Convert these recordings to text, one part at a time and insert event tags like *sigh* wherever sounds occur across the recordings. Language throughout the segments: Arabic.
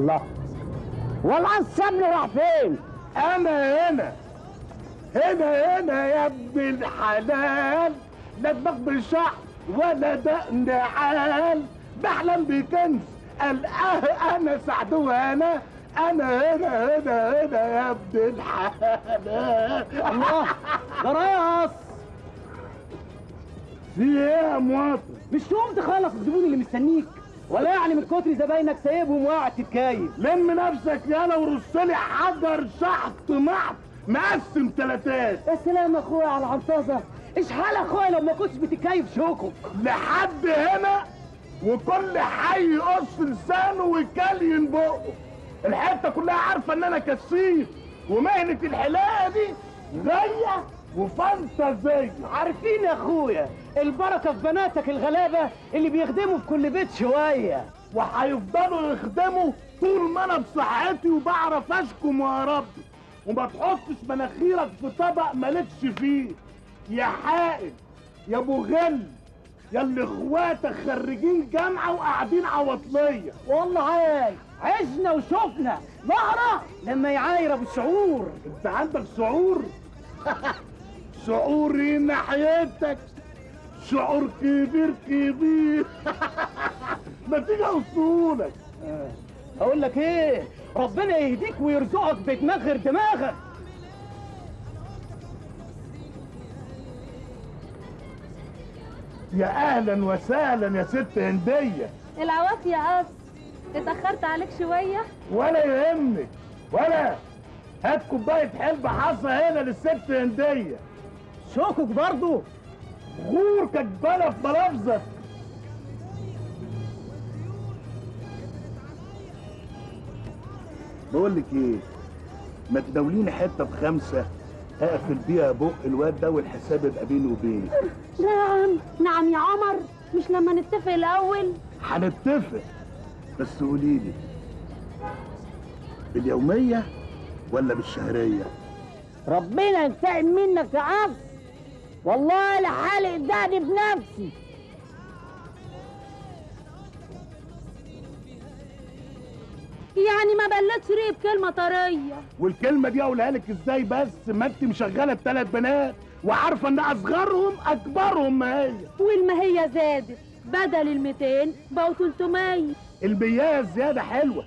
الله. والله السمن راح فين؟ أنا هنا. هنا هنا يا ابن الحلال. لا دماغ بالشعر ولا دقن عال بحلم بكنز الأه أنا سعد وأنا. أنا هنا هنا هنا يا ابن الحلال. الله. جراس في إيه يا مواطن. مش تقوم تخلص الزبون اللي مستنيك. ولا يعني من كتر زباينك سايبهم وقاعد تتكايف لم نفسك يالا ورص لي حجر شحط محط مقسم تلاتات. يا سلام يا أخويا على العنطازه إيش حال يا أخويا لو ما كنتش بتكيف شوكك؟ لحد هنا وكل حي يقص لسانه ويكلين بقه. الحتة كلها عارفة إن أنا كسيف ومهنة الحلاقة دي غايه وفانتازية. عارفين يا أخويا. البركة في بناتك الغلابة اللي بيخدموا في كل بيت شوية. وهيفضلوا يخدموا طول ما أنا بصحتي وبعرف أشكم واربي وما تحطش مناخيرك في طبق مالكش فيه. يا حائل يا ابو غل يا اللي إخواتك خريجين جامعة وقاعدين عواطلية. والله عال عشنا وشفنا ظهره لما يعاير أبو الشعور أنت عندك شعور؟ *laughs* شعوري ناحيتك؟ شعور كبير كبير. *laughs* ما تيجي اوصولك أقول لك إيه؟ ربنا يهديك ويرزقك بدماغ غير دماغك. يا أهلا وسهلا يا ست هندية. العواف يا قص اتأخرت عليك شوية؟ ولا يهمك ولا هات كوباية حلبة حصى هنا للست هندية. شوكك برضو. غور كجبانه في ملافظك بقول لك إيه؟ ما تداوليني حتة بخمسه اقفل بيها بق الواد ده والحساب يبقى بيني وبينك. نعم نعم يا عمر. مش لما نتفق الأول؟ هنتفق. بس قولي لي باليومية ولا بالشهرية؟ ربنا ينتقم منك يا عبد. والله لحالق دقني بنفسي يعني ما بلتش ريب كلمة طرية. والكلمة دي أقولها لك إزاي بس؟ ما أنت مشغلة الثلاث بنات وعارفة إن أصغرهم أكبرهم ما هي. والماهية زادت؟ بدل ال 200 بقوا 300 البياع زيادة حلوة.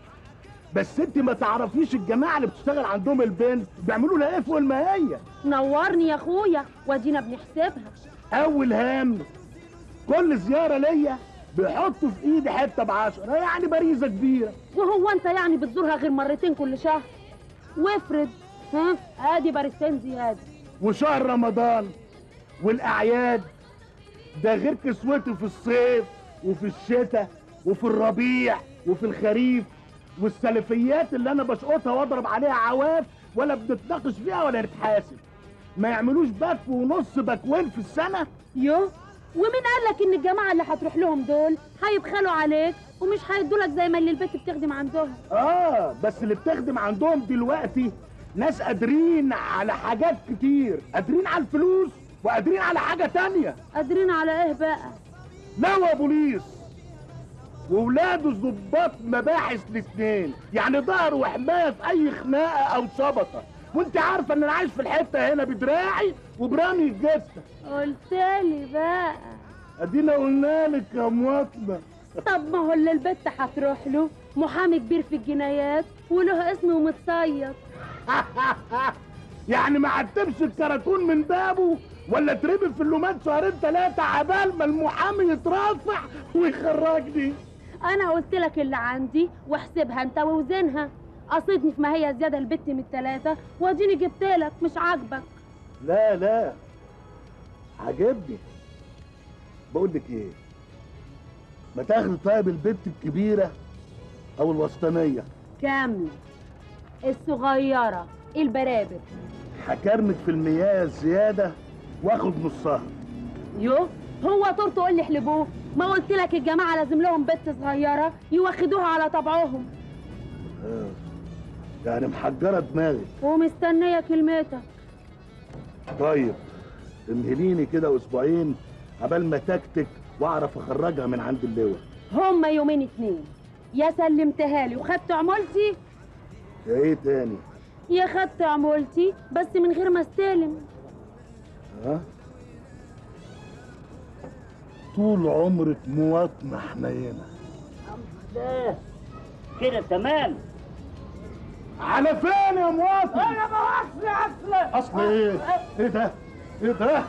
بس انت ما تعرفيش الجماعة اللي بتشتغل عندهم البنت بيعملوا لها إيه فوق الماهيه نورني يا اخويا وادينا بنحسبها. اول هام كل زيارة ليا بيحطوا في ايدي حتة بعشرة يعني باريزة كبيرة. وهو انت يعني بتزورها غير مرتين كل شهر؟ وافرض ها؟ ادي بارستين زيادة. وشهر رمضان والأعياد ده غير كسوتي في الصيف وفي الشتاء وفي الربيع وفي الخريف. والسلفيات اللي أنا بشقطها وأضرب عليها عواف ولا بنتناقش فيها ولا نتحاسب. ما يعملوش باك ونص باكوين في السنة؟ يو ومين قال لك إن الجماعة اللي هتروح لهم دول هيبخلوا عليك ومش هيدولك زي ما اللي البت بتخدم عندهم؟ آه بس اللي بتخدم عندهم دلوقتي ناس قادرين على حاجات كتير. قادرين على الفلوس وقادرين على حاجة تانية. قادرين على إيه بقى؟ نوى بوليس. وولاده ضباط مباحث الاثنين. يعني ظهر وحماية في أي خناقة أو شبطه وأنت عارفة إن أنا عايش في الحتة هنا بدراعي وبرامي الجثة. قلت لي بقى. أدينا قلنا لك يا مواطنة. طب ما هو اللي البت هتروح له؟ محامي كبير في الجنايات وله اسم ومتصيد. *laughs* يعني ما عتبش الكراكون من بابه ولا ترمي في اللومات شهرين ثلاثة عبال ما المحامي يترافع ويخرجني. أنا قلت لك اللي عندي واحسبها أنت ووزنها. قصدني في ما هي زيادة البت من التلاتة واديني جبت لك مش عاجبك. لا لا. عجبني بقول لك إيه؟ ما تاخدي طيب البنت الكبيرة أو الوسطانية. كامله الصغيرة البرابر. هكرمك في المياه زيادة وآخد نصها. يو هو طور تقول لي احلبوه. ما قلت لك الجماعة لازم لهم بنت صغيرة يوخدوها على طبعهم. آه. يعني محجرة دماغي ومستنية كلمتك. طيب امهليني كده أسبوعين عبال ما تكتك وأعرف أخرجها من عند اللواء. هما يومين اتنين. يا سلمتها لي. وخدت عمولتي؟ يا إيه تاني؟ يا خدت عمولتي بس من غير ما استلم. ها؟ طول عمرك مواطنة حنينة ده كده تمام على فين يا مواطن؟ أنا بوصل أصلا اصل إيه؟ إيه ده؟ إيه ده؟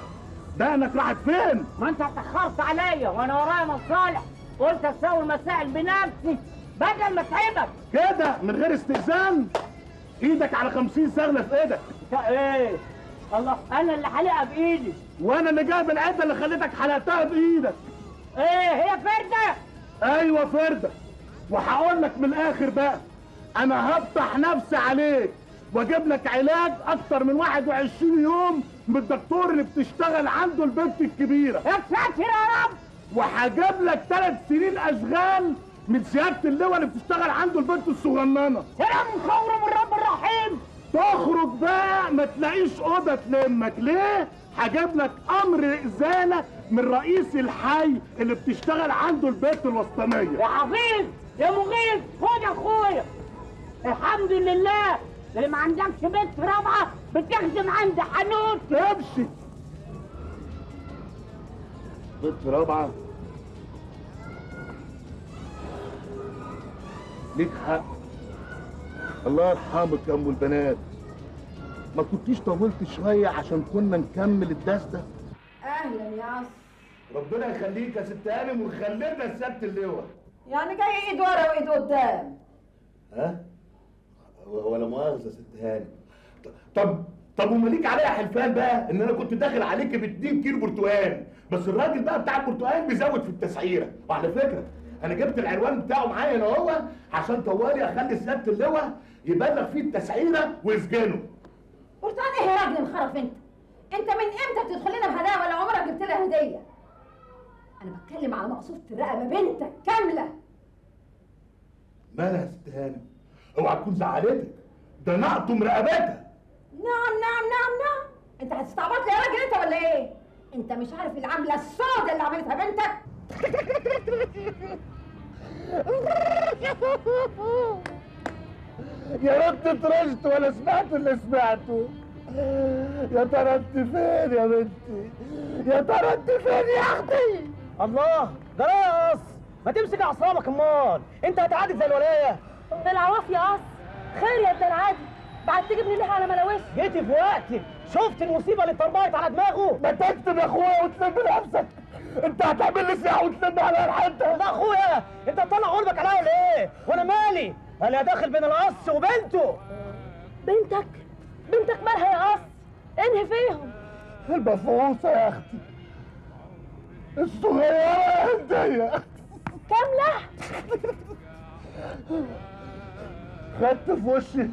دقنك راحت فين؟ ما أنت اتأخرت عليا وأنا ورايا مصالح قلت أسوي المسائل بنفسي بدل ما أتعبك كده من غير استئذان إيدك على خمسين سغلة في إيدك أنت إيه الله أنا اللي حالقها بإيدي. وأنا اللي جايب العدة اللي خليتك حلقتها بإيدك. إيه هي فردة. أيوه فردة. وهقول لك من الآخر بقى أنا هفتح نفسي عليك وأجيب لك علاج أكتر من 21 يوم من الدكتور اللي بتشتغل عنده البنت الكبيرة. يا ساتر يا رب. وهجيب لك ثلاث سنين أشغال من سياده اللواء اللي بتشتغل عنده البنت الصغننة. سلام خور من رب الرحيم. تخرج بقى ما تلاقيش أوضة تلمك ليه؟ هجيب لك أمر إزالة من رئيس الحي اللي بتشتغل عنده البنت الوسطانية. يا حفيظ يا مغيث خد يا أخويا. الحمد لله اللي ما عندكش بنت رابعة بتخدم عند حنوت. تمشي. بنت رابعة؟ ليك حق. الله يرحمك يا أم البنات. ما كنتيش طولت شوية عشان كنا نكمل الدرس ده؟ أهلا يا عصر ربنا يخليك يا ست هانم ويخلينا سيادة اللواء. يعني جاي إيد ورا وإيد قدام. ها؟ ولا مؤاخذة يا ست هانم طب طب وما ليك عليا حلفان بقى؟ إن أنا كنت داخل عليك ب 2 كيلو برتقال. بس الراجل بقى بتاع البرتقال بيزود في التسعيرة. وعلى فكرة أنا جبت العنوان بتاعه معايا هنا اهو عشان طوالي أخلي سياده اللواء يبلغ فيه التسعيره ويسجنه. برتقال إيه يا راجل انخرف انت؟ انت من إمتى بتدخل لنا بهدايا ولا عمرك جبت لها هدية؟ أنا بتكلم على مقصوفه الرقبة بنتك كاملة. مالها يا ست هانم اوعى تكون زعلتك. ده نقطم رقبتها. نعم نعم نعم نعم. انت هتستعبط لي يا راجل انت ولا إيه؟ انت مش عارف العمله السوداء اللي عملتها بنتك. *laughs* يا رب اترشت ولا سمعت اللي سمعته. يا ترى انت فين يا بنتي؟ يا ترى انت فين يا أختي؟ الله ده راس ما تمسك أعصابك أمال. أنت هتعادل زي الولاية. بالعواف يا قص خير يا ابن العادي. بعد تجيبني ليه على ملاوش جيتي في وقتك شفت المصيبة اللي اتطبقت على دماغه؟ ما تكتب يا أخويا وتلم نفسك انت هتعمل لي سياحة وتلم على الحته لا أخويا انت طالع قلبك عليا ولا إيه وأنا مالي؟ أنا داخل بين القص وبنته. بنتك؟ بنتك مالها يا قص؟ انهي فيهم؟ المفعوصه يا أختي. الصغيرة يا هديه كامله خدت في وشي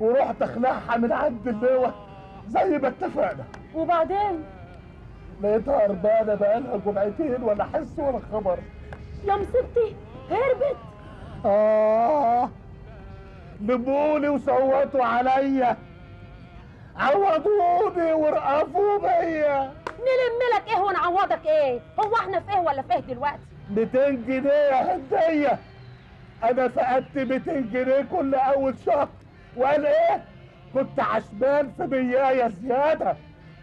ورحت أخلعها من عند اللواء زي ما اتفقنا. وبعدين؟ لقيتها هربانه بقالها جمعتين ولا حس ولا خبر. يا مصيبتي هربت. آه. لموني وصوتوا عليا. عوضوني ورقفوا بيا. نلم لك إيه ونعوضك إيه؟ هو إحنا في إيه ولا في إيه دلوقتي؟ 200 جنيه يا هدية. أنا فقدت 200 جنيه كل أول شهر. وقال إيه؟ كنت عشمان في مياية زيادة.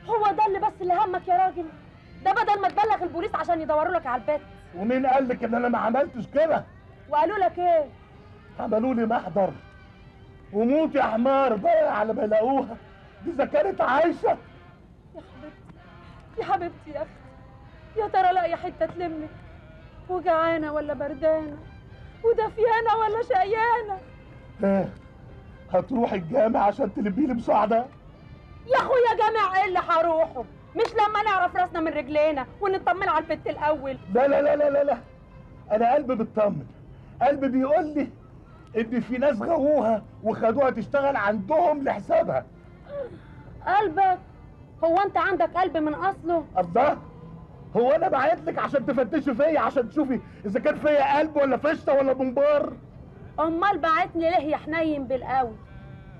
هو ده اللي بس اللي همك يا راجل؟ ده بدل ما تبلغ البوليس عشان يدوروا لك على البيت. ومين قال لك إن أنا ما عملتش كده؟ وقالوا لك إيه؟ عملوا لي محضر. وموت يا حمار بقى على ما يلاقوها دي إذا كانت عايشة. يا حبيبتي يا حبيبتي يا أختي. يا ترى لاقي حتة تلمك وجعانة ولا بردانة؟ ودفيانه ولا شقيانه إيه؟ هتروح الجامع عشان تلبي لي مساعدة؟ يا أخويا جامع إيه اللي هروحه؟ مش لما نعرف راسنا من رجلينا ونطمن على البت الأول. لا لا لا لا لا. أنا قلبي بيطمن. قلبي بيقول لي إن في ناس غووها وخدوها تشتغل عندهم لحسابها. قلبك هو أنت عندك قلب من أصله؟ الله هو أنا بعت لك عشان تفتشي فيا عشان تشوفي إذا كان فيا قلب ولا فشته ولا منبار أمال بعتني ليه يا حنين بالقوي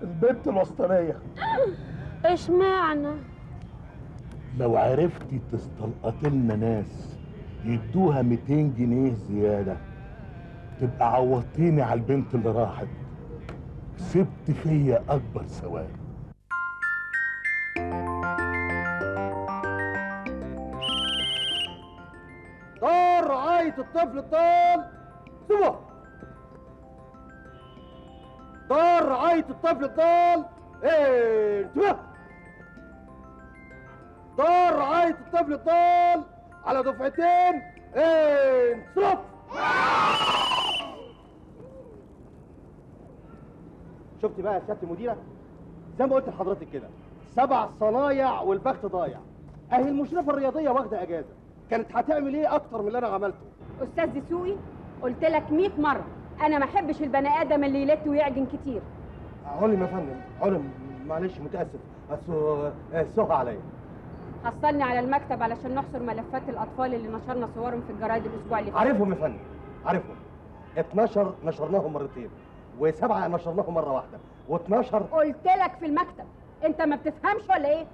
البنت الوسطانية. *gasps* إشمعنى؟ لو عرفتي تستلقط لنا ناس يدوها 200 جنيه زيادة. تبقى عوضتيني على البنت اللي راحت. سبت فيا أكبر ثواب دار رعاية الطفل الضال سوا دار رعاية الطفل الضال انتبه دار رعاية الطفل الضال على دفعتين. انصرف شفت بقى يا سيادة المديرة؟ زي ما قلت لحضرتك كده سبع صنايع والبخت ضايع. أهي المشرفة الرياضية واخدة أجازة. كانت هتعمل إيه أكتر من اللي أنا عملته؟ أستاذ دسوقي قلت لك 100 مرة أنا ما أحبش البني آدم اللي يلت ويعجن كتير. علم يا فندم علم. معلش متأسف. اصل سهى عليا. حصلني على المكتب علشان نحصر ملفات الأطفال اللي نشرنا صورهم في الجرايد الأسبوع اللي فات. عارفهم يا فندم عارفهم. 12 نشرناهم مرتين. وسبعة نشرناهم مرة واحدة. و12 قلت لك في المكتب. انت ما بتفهمش ولا إيه؟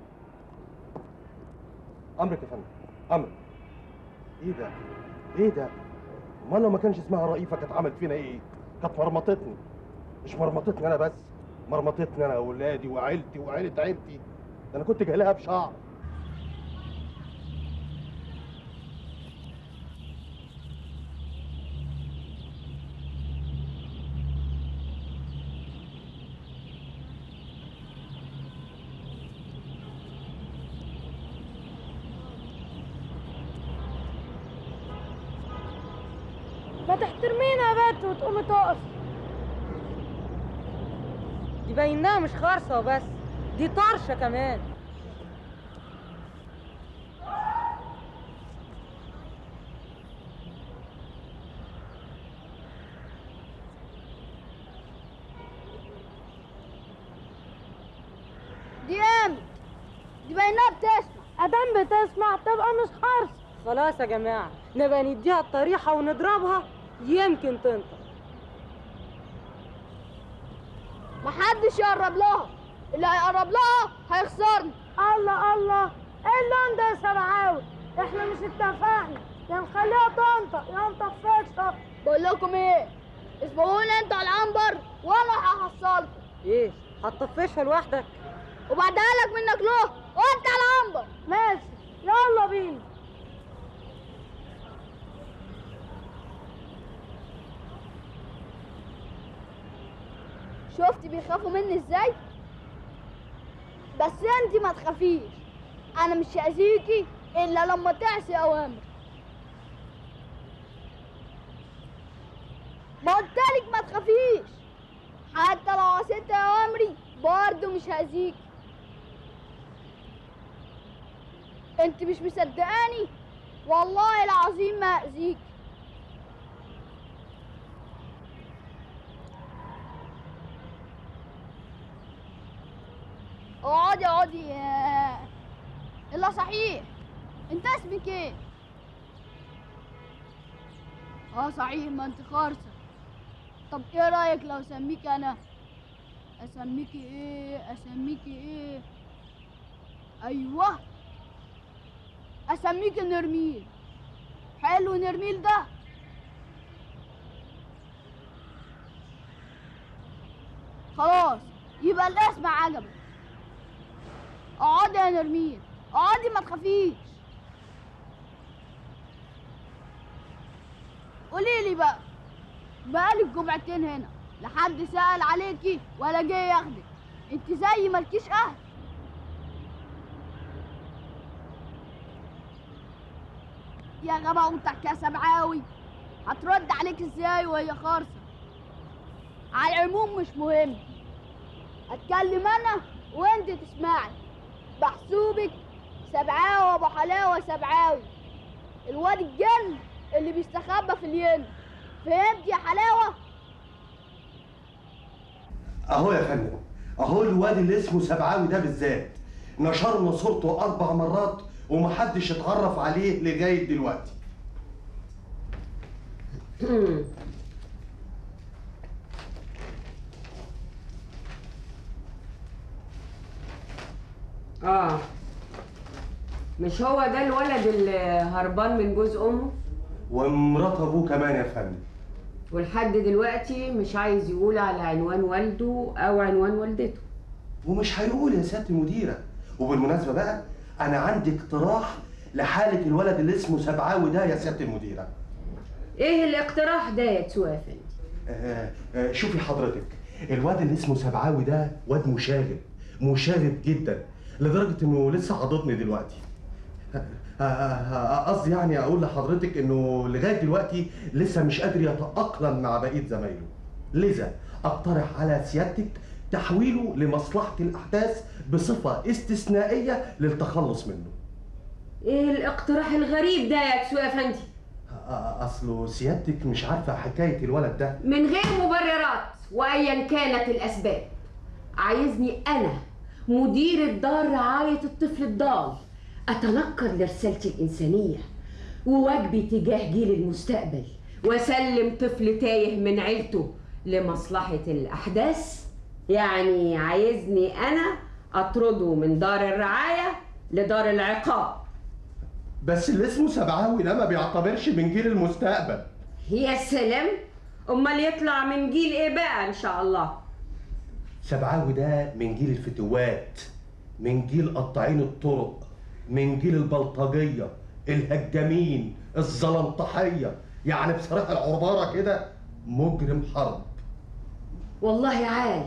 أمرك يا فندم. أمرك. إيه ده؟ إيه ده؟ أمال لو ما كانش اسمها رئيفة كانت عملت فينا إيه؟ كانت مرمطتني. مش مرمطتني أنا بس مرمطتني أنا واولادي وعيلتي وعيلة عيلتي. ده أنا كنت جاي لها بشعر ما تحترمينا يا بنت وتقومي تقف دي باينها مش خارصة وبس دي طرشة كمان. دي امت دي باينها بتسمع. أدام بتسمع تبقى مش خرص خلاص يا جماعة نبقى نديها الطريحة ونضربها يمكن تنطق. محدش يقرب لها. اللي هيقرب لها هيخسرني الله الله. إيه اللون ده يا سبعاوي إحنا مش اتفقنا. يا نخليها تنطق يا فيكسر. بقول لكم إيه؟ اسبقوني أنتوا على العنبر وأنا هحصلكم. إيه؟ هتطفشها لوحدك. وبعدها لك منك له وانت على العنبر. ماشي. يلا بينا. شفتي بيخافوا مني إزاي؟ بس انت ما تخافيش. أنا مش هأذيكي إلا لما تعصي أوامر. ما قلتلك ما تخافيش. حتى لو عصيت أوامري برضه مش هأذيكي. انت مش مصدقاني؟ والله العظيم ما اذيك اقعدي اقعدي. آه. الا صحيح. انت اسمك إيه؟ آه صحيح ما انت خارصه طب إيه رأيك لو اسميك أنا؟ اسميكي إيه؟ اسميكي إيه؟ أيوه. اسميكي نرميل. حلو نرميل ده. خلاص يبقى الاسم عجبك. اقعدي يا نرمين اقعدي ما تخافيش. قولي لي بقى بقالك جمعتين هنا لا حد سأل عليكي ولا جه ياخدك. انت زي مالكيش أهل. يا غباوتك يا سبعاوي هترد عليك إزاي وهي خارصة؟ على العموم مش مهم أتكلم أنا وأنت تسمعي. محسوبك سبعاوي ابو حلاوة سبعاوي. الواد الجن اللي بيستخبى في الين فهمت يا حلاوة؟ أهو يا فندم. أهو الواد اللي اسمه سبعاوي ده بالذات. نشرنا صورته أربع مرات ومحدش اتعرف عليه لغاية دلوقتي. *clears throat* آه. مش هو ده الولد اللي هربان من جوز أمه؟ ومرات أبوه كمان يا فندم. ولحد دلوقتي مش عايز يقول على عنوان والده أو عنوان والدته. ومش هيقول يا سياده المديره وبالمناسبة بقى أنا عندي اقتراح لحالة الولد اللي اسمه سبعاوي ده يا سياده المديره إيه الاقتراح ده يا تسوى يا فندم؟ آه آه شوفي حضرتك. الواد اللي اسمه سبعاوي ده واد مشاغب. مشاغب جدا. لدرجة إنه لسه عضدني دلوقتي. آه، آه، آه، قصدي يعني أقول لحضرتك إنه لغاية دلوقتي لسه مش قادر يتأقلم مع بقية زمايله. لذا أقترح على سيادتك تحويله لمصلحة الأحداث بصفة استثنائية للتخلص منه. إيه الاقتراح الغريب ده يا تسوى آه، اصله سيادتك مش عارفة حكاية الولد ده. من غير مبررات وايا كانت الأسباب عايزني أنا مدير دار رعاية الطفل الضال. اتنكر لرسالتي الإنسانية وواجبي تجاه جيل المستقبل. وأسلم طفل تايه من عيلته لمصلحة الأحداث. يعني عايزني أنا أطرده من دار الرعاية لدار العقاب. بس اللي اسمه سبعاوي ده ما بيعتبرش من جيل المستقبل. يا سلام! أمال يطلع من جيل إيه بقى إن شاء الله؟ سبعاوي ده من جيل الفتوات من جيل قطاعين الطرق من جيل البلطجية الهجامين الزلمطحية يعني بصراحة العربارة كده مجرم حرب. والله عال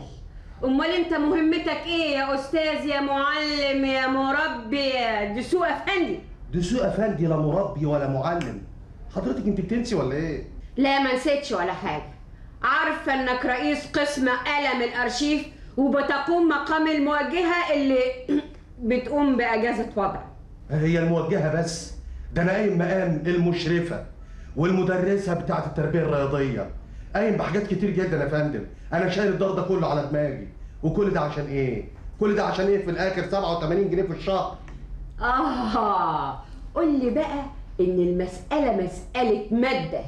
أمال أنت مهمتك إيه يا أستاذ يا معلم يا مربي؟ يا دسوق أفندي. دسوق أفندي لا مربي ولا معلم. حضرتك انت بتنسي ولا إيه؟ لا ما نسيتش ولا حاجة. عارفة إنك رئيس قسم قلم الأرشيف وبتقوم مقام الموجهة اللي *clears throat* بتقوم بأجازة وضع. هي الموجهة بس. ده أنا قايم مقام المشرفة والمدرسة بتاعة التربية الرياضية. قايم بحاجات كتير جدا يا فندم. أنا شايل الدار ده كله على دماغي. وكل ده عشان إيه؟ كل ده عشان إيه في الآخر 87 جنيه في الشهر؟ آه. قول لي بقى إن المسألة مسألة مادة.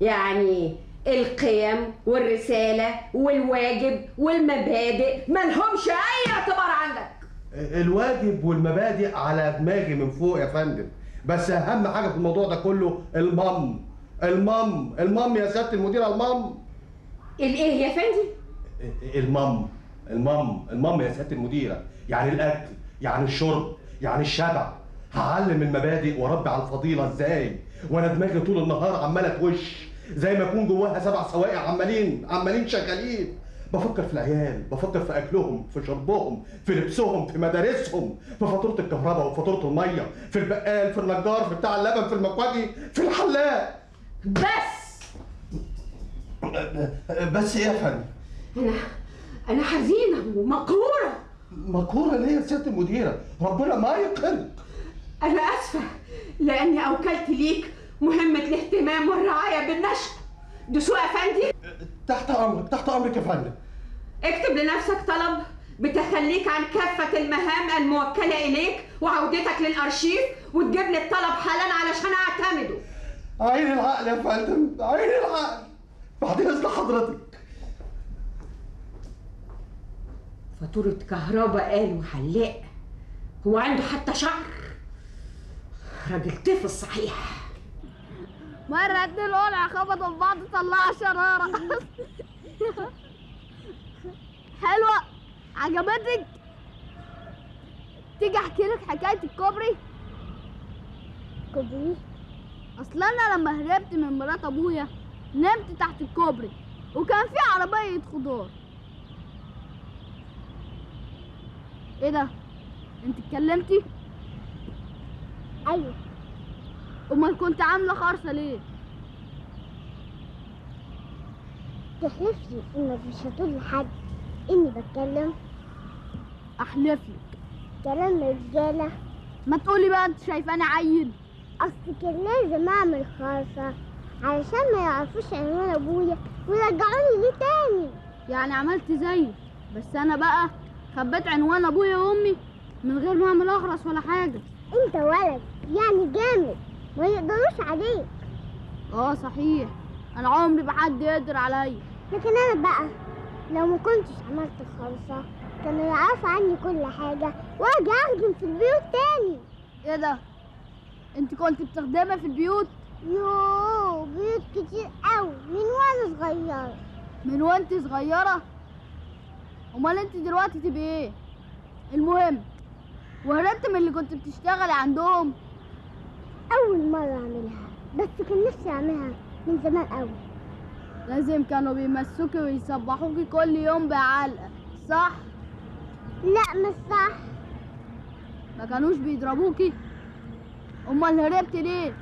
يعني القيم والرسالة والواجب والمبادئ ملهمش أي اعتبار عندك. الواجب والمبادئ على دماغي من فوق يا فندم. بس أهم حاجة في الموضوع ده كله المام المام المام يا سيادة المديرة المام الايه يا فندم؟ المام المام المام يا سيادة المديرة. يعني الأكل يعني الشرب يعني الشبع. هعلم المبادئ وأربي على الفضيلة إزاي؟ وأنا دماغي طول النهار عمالة توش زي ما يكون جواها سبع سواقع عمالين عمالين شغالين. بفكر في العيال بفكر في أكلهم في شربهم في لبسهم في مدارسهم في فاتورة الكهرباء وفاتورة المية في البقال في النجار في بتاع اللبن في المكواجي في الحلاق. بس! بس إيه يا فندم. أنا أنا حزينة ومقهورة. مقهورة ليه يا سياده المديرة؟ ربنا ما يقهرك. أنا آسفة لأني أوكلت ليك مهمة الاهتمام والرعاية بالنشء دسوق افندي تحت أمرك تحت أمرك يا فندم. اكتب لنفسك طلب بتخليك عن كافة المهام الموكلة إليك وعودتك للأرشيف وتجيب لي الطلب حالا علشان أعتمده. عين العقل يا فندم عين العقل. بعد اذن حضرتك. فاتورة كهرباء قال وحلاق هو عنده حتى شعر. راجل طفل صحيح. مرة اتنين قلع خبطوا في بعض طلعوا شرارة. حلوة. عجبتك؟ تيجي أحكي لك حكاية الكوبري؟ كوبري؟ أصل أنا لما هربت من مرات أبويا نمت تحت الكوبري وكان في عربية خضار. إيه ده؟ أنت اتكلمتي؟ أيوه. أمال كنت عاملة خرصة ليه؟ تحلف لي انك مش هتقول لحد إني بتكلم. أحلف لك. كلام رجالة. ما تقولي بقى أنت شايفاني عيل. أصل كان لازم أعمل خاصة علشان ما يعرفوش عنوان أبويا ويرجعوني ليه تاني؟ يعني عملت زيي بس أنا بقى خبيت عنوان أبويا وأمي من غير ما أعمل أخرس ولا حاجة. أنت ولد يعني جامد. ما يقدروش عليك. آه صحيح. أنا عمري ما حد يقدر عليا. لكن أنا بقى لو ما كنتش عملت خالصة كانوا يعرفوا عني كل حاجة وأجي أخدم في البيوت تاني. إيه ده؟ أنت كنت بتخدمي في البيوت؟ يوه بيهربوا بيوت كتير قوي من وأنا صغيرة. من وأنت صغيرة؟ أمال أنت دلوقتي تبقي إيه المهم وهربت من اللي كنت بتشتغلي عندهم؟ أول مرة أعملها بس كان نفسي أعملها من زمان قوي لازم كانوا بيمسوكي ويصبحوكي كل يوم بعلقة صح؟ لا مش صح. ما كانوش بيضربوكي؟ أمال هربت ليه؟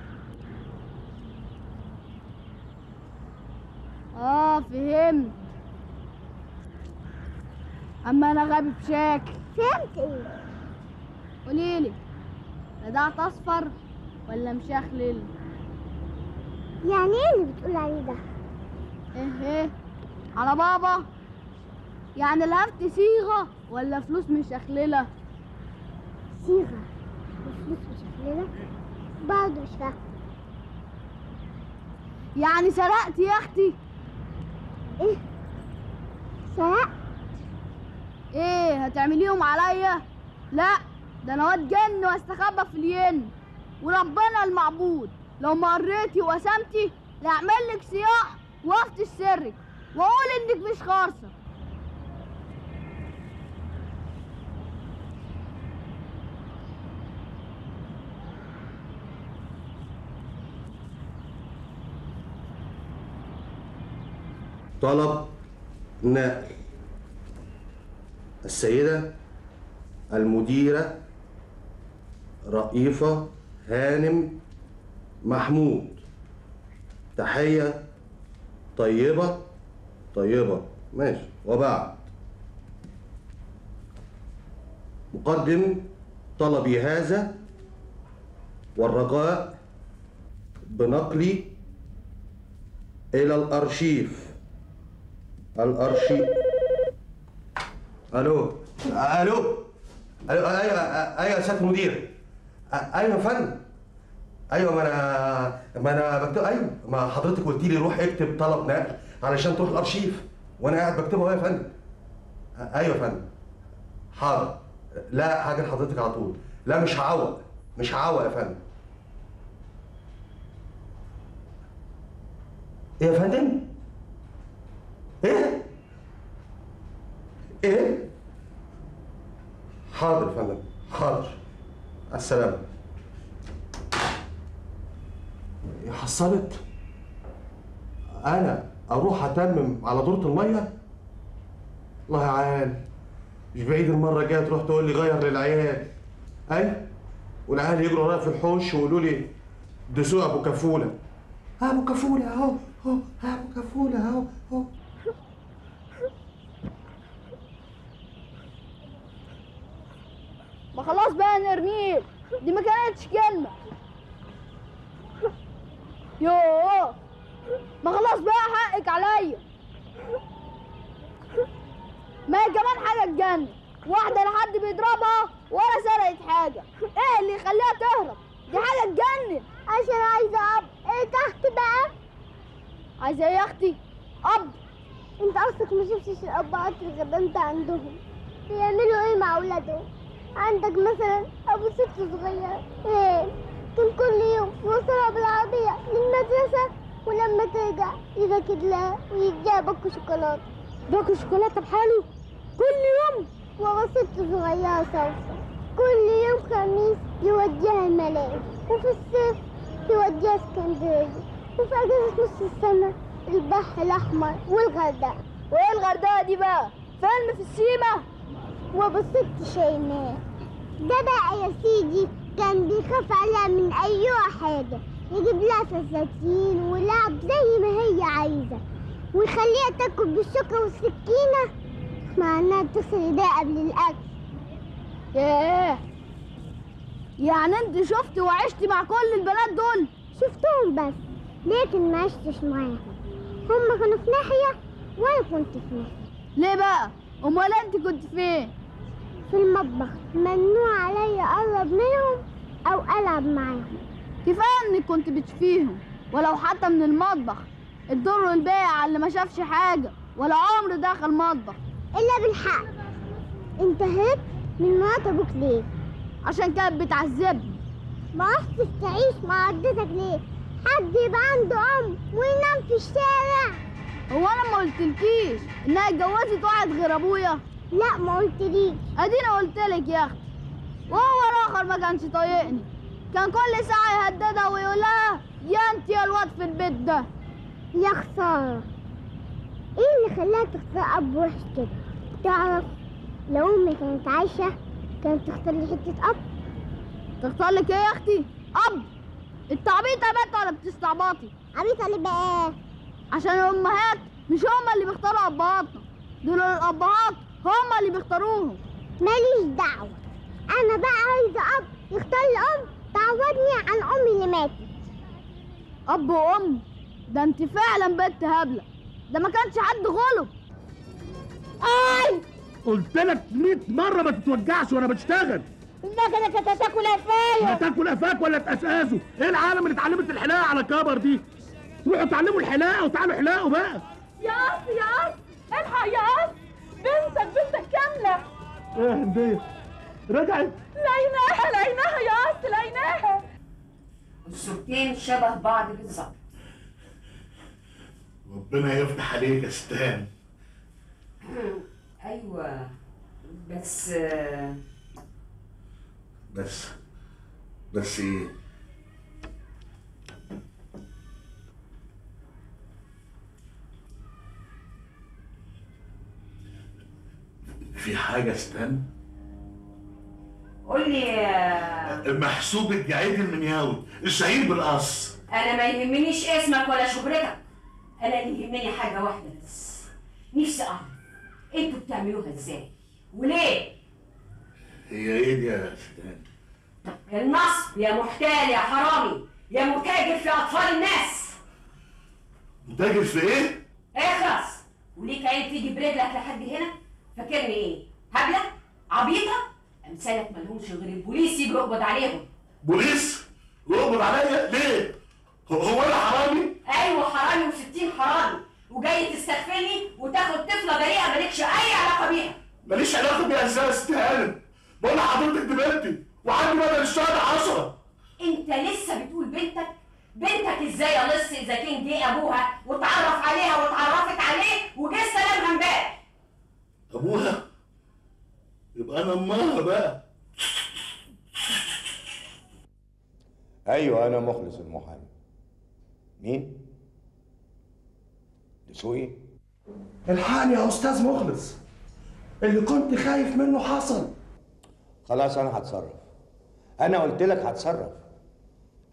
آه فهمت. أما أنا غبي بشكل. فهمت إيه؟ قوليلي لدعت أصفر؟ ولا مشخلل يعني إيه اللي بتقول عليه ده؟ إيه إيه. على بابا. يعني لهفت صيغة ولا فلوس مشخللة صيغة وفلوس مشكلة برضه مش فاهمة يعني سرقت يا أختي؟ إيه؟ سرقت؟ إيه هتعمليهم عليا؟ لا ده أنا واد جن وأستخبى في الين. وربنا المعبود. لو ما قريتي وقسمتي لاعمل لك صياح وافتش سرك واقول انك مش خارصه طلب نقل السيدة المديرة رئيفة هانم محمود تحية طيبة طيبة ماشي وبعد مقدم طلبي هذا والرجاء بنقلي إلى الأرشيف الأرشيف ألو ألو ألو أيوة أيوة يا سيادة المدير أيوة يا فندم أيوة ما أنا ما أنا بكتب أيوة ما حضرتك قلت لي روح اكتب طلب نقل علشان تروح الأرشيف وأنا قاعد بكتبه أهو يا فندم أيوة يا فندم حاضر. لا حاجة لحضرتك على طول. لا مش هعوق. مش هعوق يا فندم. إيه يا فندم؟ إيه؟ إيه؟ حاضر يا فندم. حاضر. السلامة حصلت. أنا أروح أتمم على دورة المية؟ الله يا عال مش بعيد المرة الجاية تروح تقول لي غير للعيال. اي والعيال يجروا ورايا في الحوش ويقولوا لي دسوق أبو كفولة. أبو كفولة أهو أهو أبو كفولة أهو اهو ما خلاص بقى نرميل دي ما كانتش كلمة. يوه. ما خلاص بقى حقك عليا. ما هي كمان حاجة تجنن. واحدة لا حد بيضربها ولا سرقت حاجة. إيه اللي يخليها تهرب؟ دي حاجة تجنن. عشان عايزة أب. إيه تحت بقى؟ عايزة إيه يا أختي؟ أب. انت أصلك ما شفتش الابهات اللي غدنت عندهم. بيعملوا إيه مع أولادهم؟ عندك مثلا أبو ست صغير إيه كان كل يوم يوصلها بالعربية للمدرسة ولما ترجع يذاكر لها ويديها باكو شوكولاتة. باكل شوكولاتة بحاله؟ كل يوم؟ ورا ست صغيرة صوصة كل يوم خميس يوديها الملاهي وفي الصيف يوديها اسكندرية وفي أجازة نص السنة البحر الأحمر والغردقة. وايه الغردقة دي بقى فيلم في السيما. وابو ست شيماء ده بقى يا سيدي كان بيخاف عليها من أي حاجة يجيب لها فساتين ولعب زي ما هي عايزة. ويخليها تاكل بالشوكة والسكينة مع إنها تغسل إيديها قبل الأكل. ياه! يعني أنت شفت وعشت مع كل البنات دول؟ شفتهم بس لكن ما عشتش معاهم. هما كانوا في ناحية وأنا كنت في ناحية. ليه بقى؟ أمال أنت كنت فين؟ في المطبخ ممنوع عليا أقرب منهم أو ألعب معاهم. كفاية انك كنت بتشفيهم ولو حتى من المطبخ. الدور البائع اللي ما شافش حاجة ولا عمر دخل مطبخ. إلا بالحق. أنت هربت من مرات أبوك ليه؟ عشان كانت بتعذبني. ما عرفتش تعيش مع والدتك ليه؟ حد يبقى عنده أم وينام في الشارع. هو أنا ما قلتلكيش إنها اتجوزت واحد غير أبويا؟ لا ما قلتليش أدينا قلتلك يا أختي وهو الآخر ما كانش طايقني. كان كل ساعة يهددها ويقول لها يا أنت يا الواد في البيت ده. يا خسارة. إيه اللي خلاك تختار أب وحش كده؟ تعرف لو امي كانت عايشة كانت تختار لي حتة أب؟ تختار لك إيه يا أختي؟ أب. التعبيطه يا بنت ولا بتستعبطي؟ عبيطة اللي بقى؟ عشان الأمهات مش هما اللي بيختاروا أبهاتنا. دول الأبهات هما اللي بيختاروهم. ماليش دعوة. أنا بقى عايزة أب يختار لي أم تعوضني عن امي اللي ماتت. أب وأم؟ ده أنت فعلا بنت هبلة. ده ما كانش حد غلب أي! قلت لك 100 مرة ما تتوجعش وأنا بشتغل. المكنة كانت هتاكل قفايا هتاكل قفاك ولا تقزقزه إيه العالم اللي اتعلمت الحلاقة على كبر دي؟ روحوا اتعلموا الحلاقة وتعالوا احلقوا بقى. يا قص يا قص الحق يا قص بنتك بنتك كاملة. إيه يا هنديه رجعت. لقيناها لقيناها يا قص لقيناها الصورتين شبه بعض بالظبط. ربنا يفتح عليك يا ستان. أيوه. بس بس بس إيه؟ في حاجة يا ستان قول لي المحسوب الجعيد المنياوي الشهير بالقص. أنا ما يهمنيش اسمك ولا شهرتك أنا اللي يهمني حاجة واحدة بس. نفسي أعرف أنتوا بتعملوها إزاي؟ وليه؟ هي إيه دي يا ستان النصب يا محتال يا حرامي يا متاجر في أطفال الناس. متاجر في إيه؟ اخلص. وليك عين تيجي برجلك لحد هنا؟ فاكرني إيه؟ هبلة؟ عبيطة؟ امثالك ملهمش غير البوليس يجي يقبض عليهم. بوليس؟ يقبض عليا؟ ليه؟ هو- هو أنا حرامي؟ أيوه حرامي وستين حرامي. وجاي تستغفلني وتاخد طفلة بريئة مالكش أي علاقة بيها. ماليش علاقة بيها إزاي يا ست هانم بقول لحضرتك دي بنتي وعندي بدل الشهر عشرة. انت لسه بتقول بنتك؟ بنتك إزاي يا لص؟ اذا كان جه ابوها واتعرف عليها واتعرفت عليه وجه استلمها امبارح أبوها. يبقى أنا أمها بقى. أيوه أنا مخلص المحامي. مين؟ دسوقي الحقني يا أستاذ مخلص. اللي كنت خايف منه حصل. خلاص أنا هتصرف. أنا قلت لك هتصرف.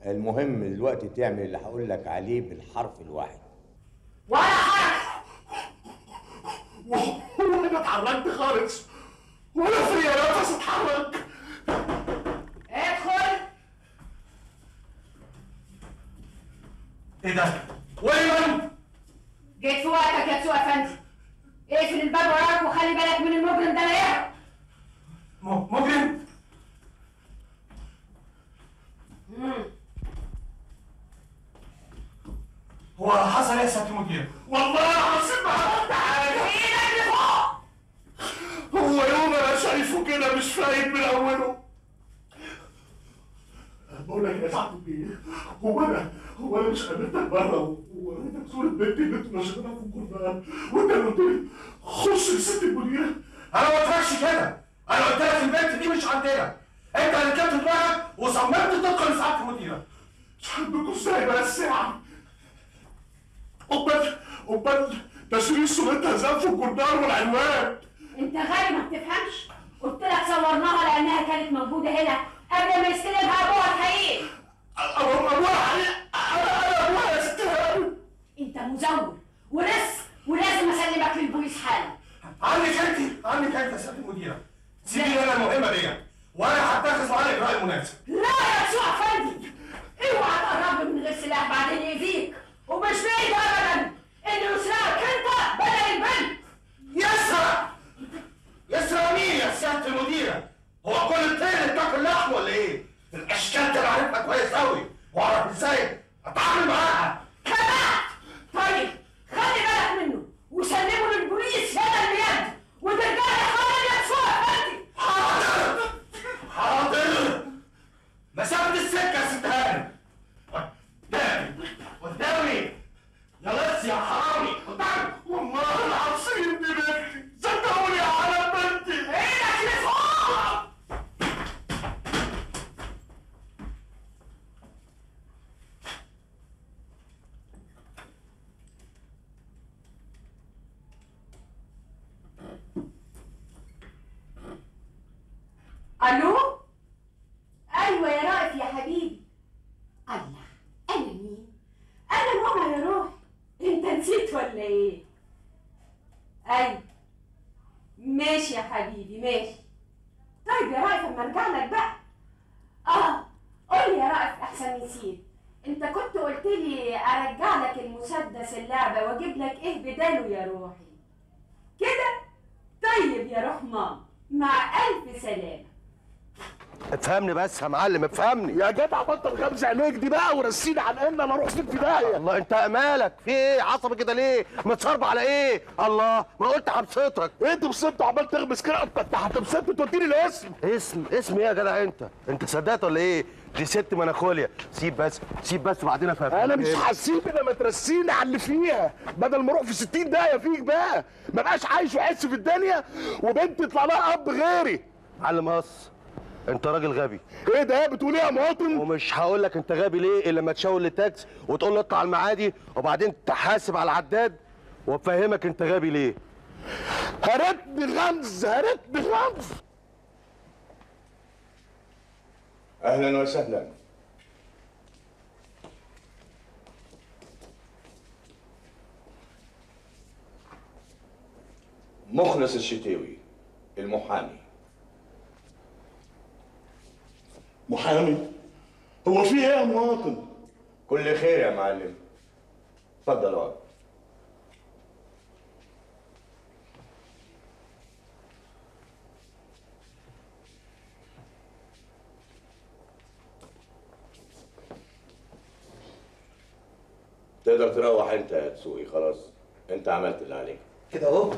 المهم دلوقتي تعمل اللي هقول لك عليه بالحرف الواحد. ولا حرف! اتحركت خالص. ولا فيا نفس اتحرك ادخل. إيه ده؟ ويمن جيت في وقتك يا تسوق افندي اقفل الباب وراك وخلي بالك من المجرم ده لا مجرم. هو حصل إيه يا سيادة المدير؟ والله العظيم ما عملت حاجة هو يوم أنا شايفه كده مش فايت من أوله. بقول لك يا الدين هو أنا هو أنا مش قابلتك بره ووريتك صورة بنتي اللي أنتوا ناشرينها في الجورنال وأنت اللي قلت لي خش لست المديرة أنا ما قلتلكش كده. أنا قلت لك البنت دي مش عندنا. أنت اللي كنت دماغك وصممت تدخل لسعادة المديرة مش عندكم إزاي بقى الساعة؟ قبل قبل تشريح صورتها زاد في الجورنال والعنوان. انت غبي ما بتفهمش. قلت لك صورناها لأنها كانت موجودة هنا قبل ما يستلمها أبوها الحقيقي. أبوها أنا أبوها يا ست انت مزور ولص ولازم أسلمك للبوليس حالا. عنك أنت عنك أنت يا سيادة المديرة. سيبي أنا المهمة دي. وأنا هتخذ معاك الرأي المناسب لا يا تسوق أفندي. اوعى تقرب من غير سلاح بعدين يأذيك. ومش بعيد ابدا. انه يسرقك انت بدل البنت. يسرق لسه مين يا سيادة المديرة؟ هو كل الطير بتاكل كلها لحم ولا إيه؟ الأشكال دي أنا عارفها كويس قوي وأعرف إزاي أتعامل معاها. كمان طيب خلي بالك منه. وسلمه للبوليس بدل بيد وترجع لي حاضر يا فندم حاضر! حاضر! مسافة السكة يا ست هانم. قدامي. قدامي. يا لص يا حرامي. ألو؟ أيوه يا رائف يا حبيبي. الله أنا مين؟ أنا ماما يا روح أنت نسيت ولا إيه؟ أيوه. ماشي يا حبيبي ماشي. طيب يا رائف أما أرجع لك بقى. آه قول لي يا رائف أحسن نسيت أنت كنت قلت لي أرجع لك المسدس اللعبة وأجيب لك إيه بداله يا روحي. كده؟ طيب يا روح مام مع ألف سلامة. افهمني بس يا معلم افهمني. يا جدع بطل غمز عينيك دي بقى ورسيني على ان أنا أروح في داهيه الله انت مالك؟ في إيه؟ عصبي كده ليه؟ متصرب على إيه؟ الله ما قلت حبستك. انت بسطت وعمال تغمس كده؟ انت هتبسطني توديني الاسم اسم اسم إيه يا جدع انت؟ انت صدقت ولا إيه؟ دي ست مناخوليا سيب بس سيب بس بعدين افهم أنا مش هسيب لما ترسيني على اللي فيها. بدل ما أروح في 60 داهيه فيك بقى. ما بقاش عايش وحس في الدنيا وبنت يطلع لها اب غيري. معلم قص. انت راجل غبي. إيه ده؟ بتقول إيه يا مواطن؟ ومش هقول لك انت غبي ليه إلا لما تشاور للتاكسي وتقول له اطلع المعادي وبعدين تحاسب على العداد وأفهمك انت غبي ليه. هرتني غمز هرتني غمز أهلا وسهلا. مخلص الشتاوي المحامي. محامي. هو في إيه يا مواطن؟ كل خير يا معلم. اتفضل اقعد تقدر تروح انت يا تسوقي خلاص. انت عملت اللي عليك. كده اهو.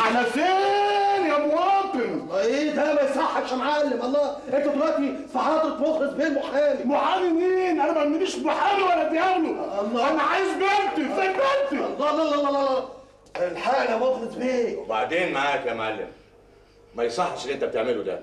على فين يا مواطن؟ إيه ده ما يصحش يا معلم الله. انت دلوقتي في حضرة مخلص بيه المحامي. محامي مين؟ أنا ما عنديش محامي ولا ديانه الله. أنا عايز بنتي فين بنتي. الله الله الله الله الله. الحقنا يا مخلص بيه. وبعدين معاك يا معلم. ما يصحش اللي انت بتعمله ده.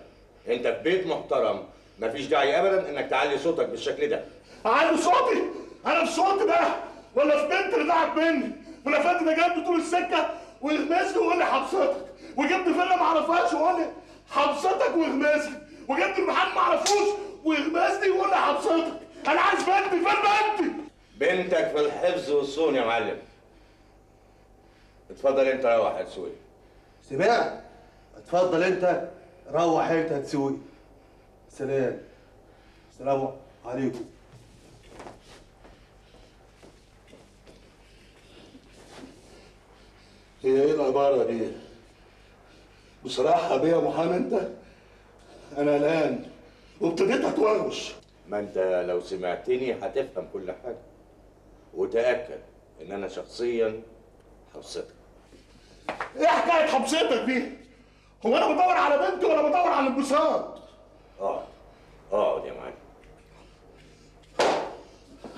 انت في بيت محترم. مفيش داعي ابدا انك تعلي صوتك بالشكل ده. على صوتي؟ أنا في صوتي بقى ولا في بنت اللي ضاعت مني. ولا فات ده جاب طول السكة. ويغمزني ويقول لي حبستك. وجبت فيلا ما اعرفهاش ويقول لي حبستك ويغمزني وجبت المحل ما اعرفوش ويغمزني ويقول لي حبستك. أنا عايز بنتي فين بنتي؟ بنتك في الحفظ والصون يا معلم. اتفضل انت روح يا تسوقي سمعت اتفضل انت روح انت تسوقي سلام. السلام عليكم. هي إيه العبارة دي؟ بصراحة بيا محامي أنت؟ أنا قلقان وابتديت اتوغش ما أنت لو سمعتني هتفهم كل حاجة. وتأكد إن أنا شخصيا حبستك. إيه حكاية حبستك دي؟ هو أنا بدور على بنتي ولا بدور على الانبساط اقعد اقعد يا معلم.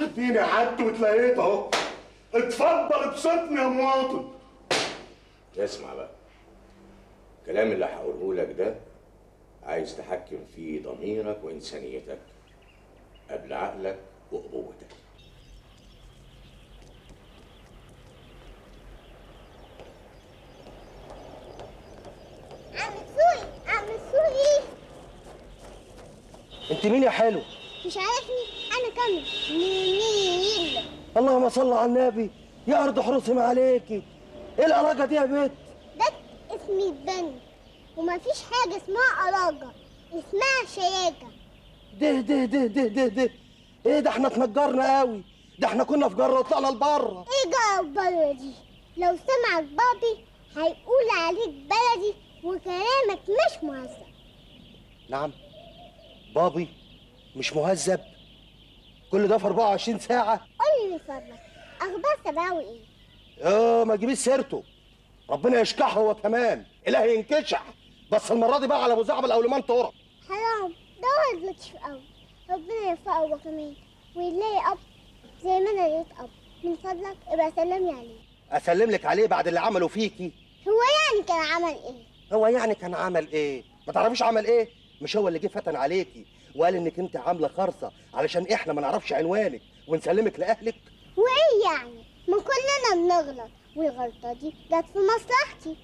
اديني قعدت واتلقيت اهو اتفضل ابسطني يا مواطن. اسمع بقى. الكلام اللي هقوله لك ده عايز تحكم فيه ضميرك وإنسانيتك قبل عقلك وابوتك أنت مين يا حلو؟ مش عارفني. أنا كامل. مين اللهم صل على النبي. يا أرض حرسهم عليكي إيه العلاقه دي يا بنت؟ ده اسمي البني ومفيش حاجة اسمها أراجة اسمها شياكة. ده ده ده ده ده ده. إيه ده إحنا اتنجرنا قوي؟ ده إحنا كنا في جرة وطلعنا لبره. إيه جرى بره دي لو سمعك بابي هيقول عليك بلدي وكلامك مش مهذب. نعم. بابي مش مهذب؟ كل ده في 24 ساعة؟ قولي من فضلك أخبار سباوي إيه؟ آه ما تجيبيش سيرته. ربنا يشكحه هو كمان. الهي ينكشح. بس المرة دي بقى على أبو زعبل أو لمن طرق حرام. ده ولد لطيف قوي ربنا يرفعه هو كمان. ويلاقي أب زي ما أنا لقيت أب. من فضلك ابقى سلمي عليه أسلم لك عليه بعد اللي عمله فيكي. هو يعني كان عمل إيه؟ هو يعني كان عمل إيه؟ ما تعرفيش عمل إيه؟ مش هو اللي جه فتن عليكي. وقال إنك أنت عاملة خرصة علشان إحنا ما نعرفش عنوانك. ونسلمك لأهلك. وإيه يعني؟ ما كلنا بنغلط والغلطة دي جت في مصلحتي.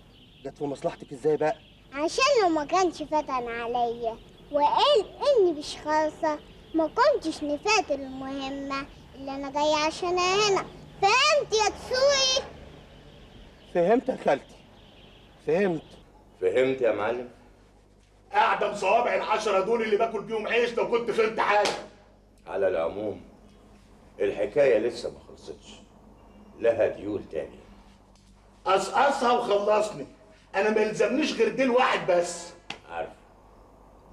جت في مصلحتك إزاي بقى؟ عشان لو ما كانش فتن عليا. وقال إني مش خالصة. ما كنتش نفات المهمة اللي أنا جاية عشانها هنا. فهمت يا تسوقي فهمت يا خالتي. فهمت. فهمت يا معلم. اعدم صوابع العشرة دول اللي باكل بيهم عيش لو كنت فهمت حاجة على العموم الحكاية لسه ما خلصتش. لها ديول تاني. قصقصها وخلصني. أنا ما يلزمنيش غير ديل واحد بس. عارف.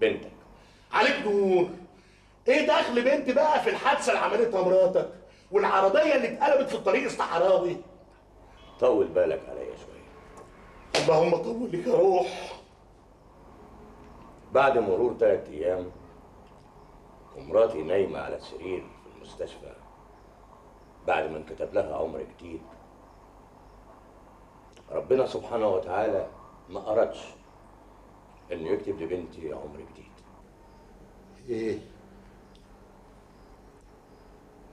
بنتك. عليك نور إيه دخل بنتي بقى في الحادثة اللي عملتها مراتك؟ والعربية اللي اتقلبت في الطريق الصحراوي. طول بالك عليا شوية. اللهم طول لك يا روح. بعد مرور ثلاث أيام ومراتي نايمة على السرير في المستشفى. بعد ما انكتب لها عمر جديد ربنا سبحانه وتعالى ما أردش إنه يكتب لبنتي عمر جديد. إيه؟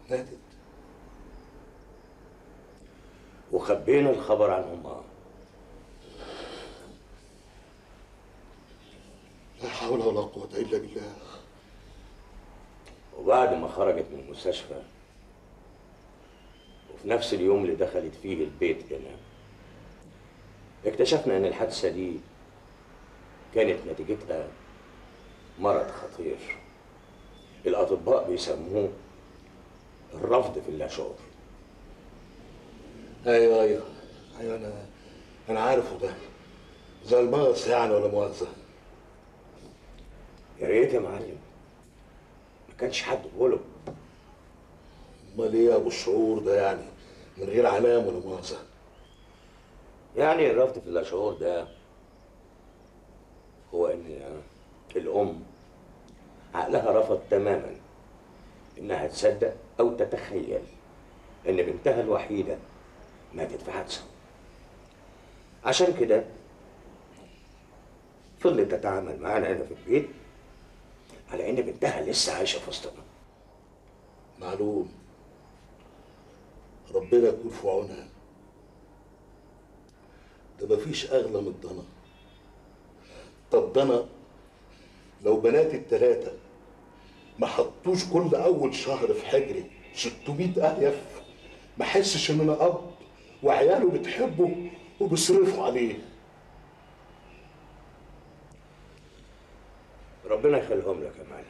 ماتت وخبينا الخبر عن أمها لا حول ولا قوة إلا بالله. وبعد ما خرجت من المستشفى وفي نفس اليوم اللي دخلت فيه البيت هنا اكتشفنا إن الحادثة دي كانت نتيجتها مرض خطير. الأطباء بيسموه الرفض في اللاشعور. أيوه أيوه أيوه أنا أنا عارفه ده. زي المغص يعني ولا مؤاخذه يا ريت يا معلم. ما كانش حد بيقوله. امال إيه ابو الشعور ده يعني؟ من غير علام ولا مؤاخذة. يعني الرفض في اللاشعور ده هو إن الأم عقلها رفض تماما إنها تصدق أو تتخيل إن بنتها الوحيدة ماتت في حادثه عشان كده فضلت تتعامل معانا هنا في البيت على إن بنتها لسه عايشة في وسطنا معلوم. ربنا يكون في عونها. ده مفيش اغلى من الضنا. طب ضنا لو بنات التلاتة ما حطوش كل أول شهر في حجري 600 اهيف ما احسش إن أنا أب وعياله بتحبه وبيصرفوا عليه. ربنا يخليهم لك يا معلم.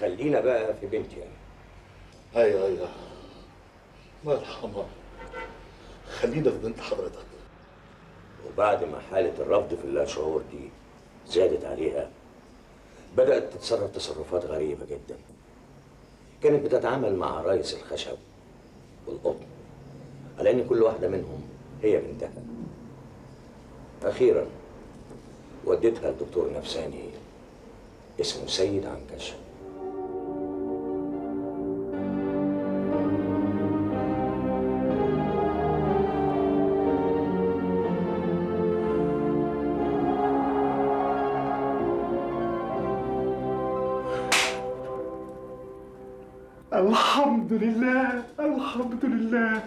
خلينا بقى في بنتي أنا. أيوه أيوه. الله يرحمها. خلينا في بنت حضرتك. وبعد ما حالة الرفض في اللاشعور دي زادت عليها بدأت تتصرف تصرفات غريبة جدا. كانت بتتعامل مع عرايس الخشب والقطن على ان كل واحدة منهم هي بنتها. أخيرا وديتها لدكتور نفساني اسمه سيد عنكش لله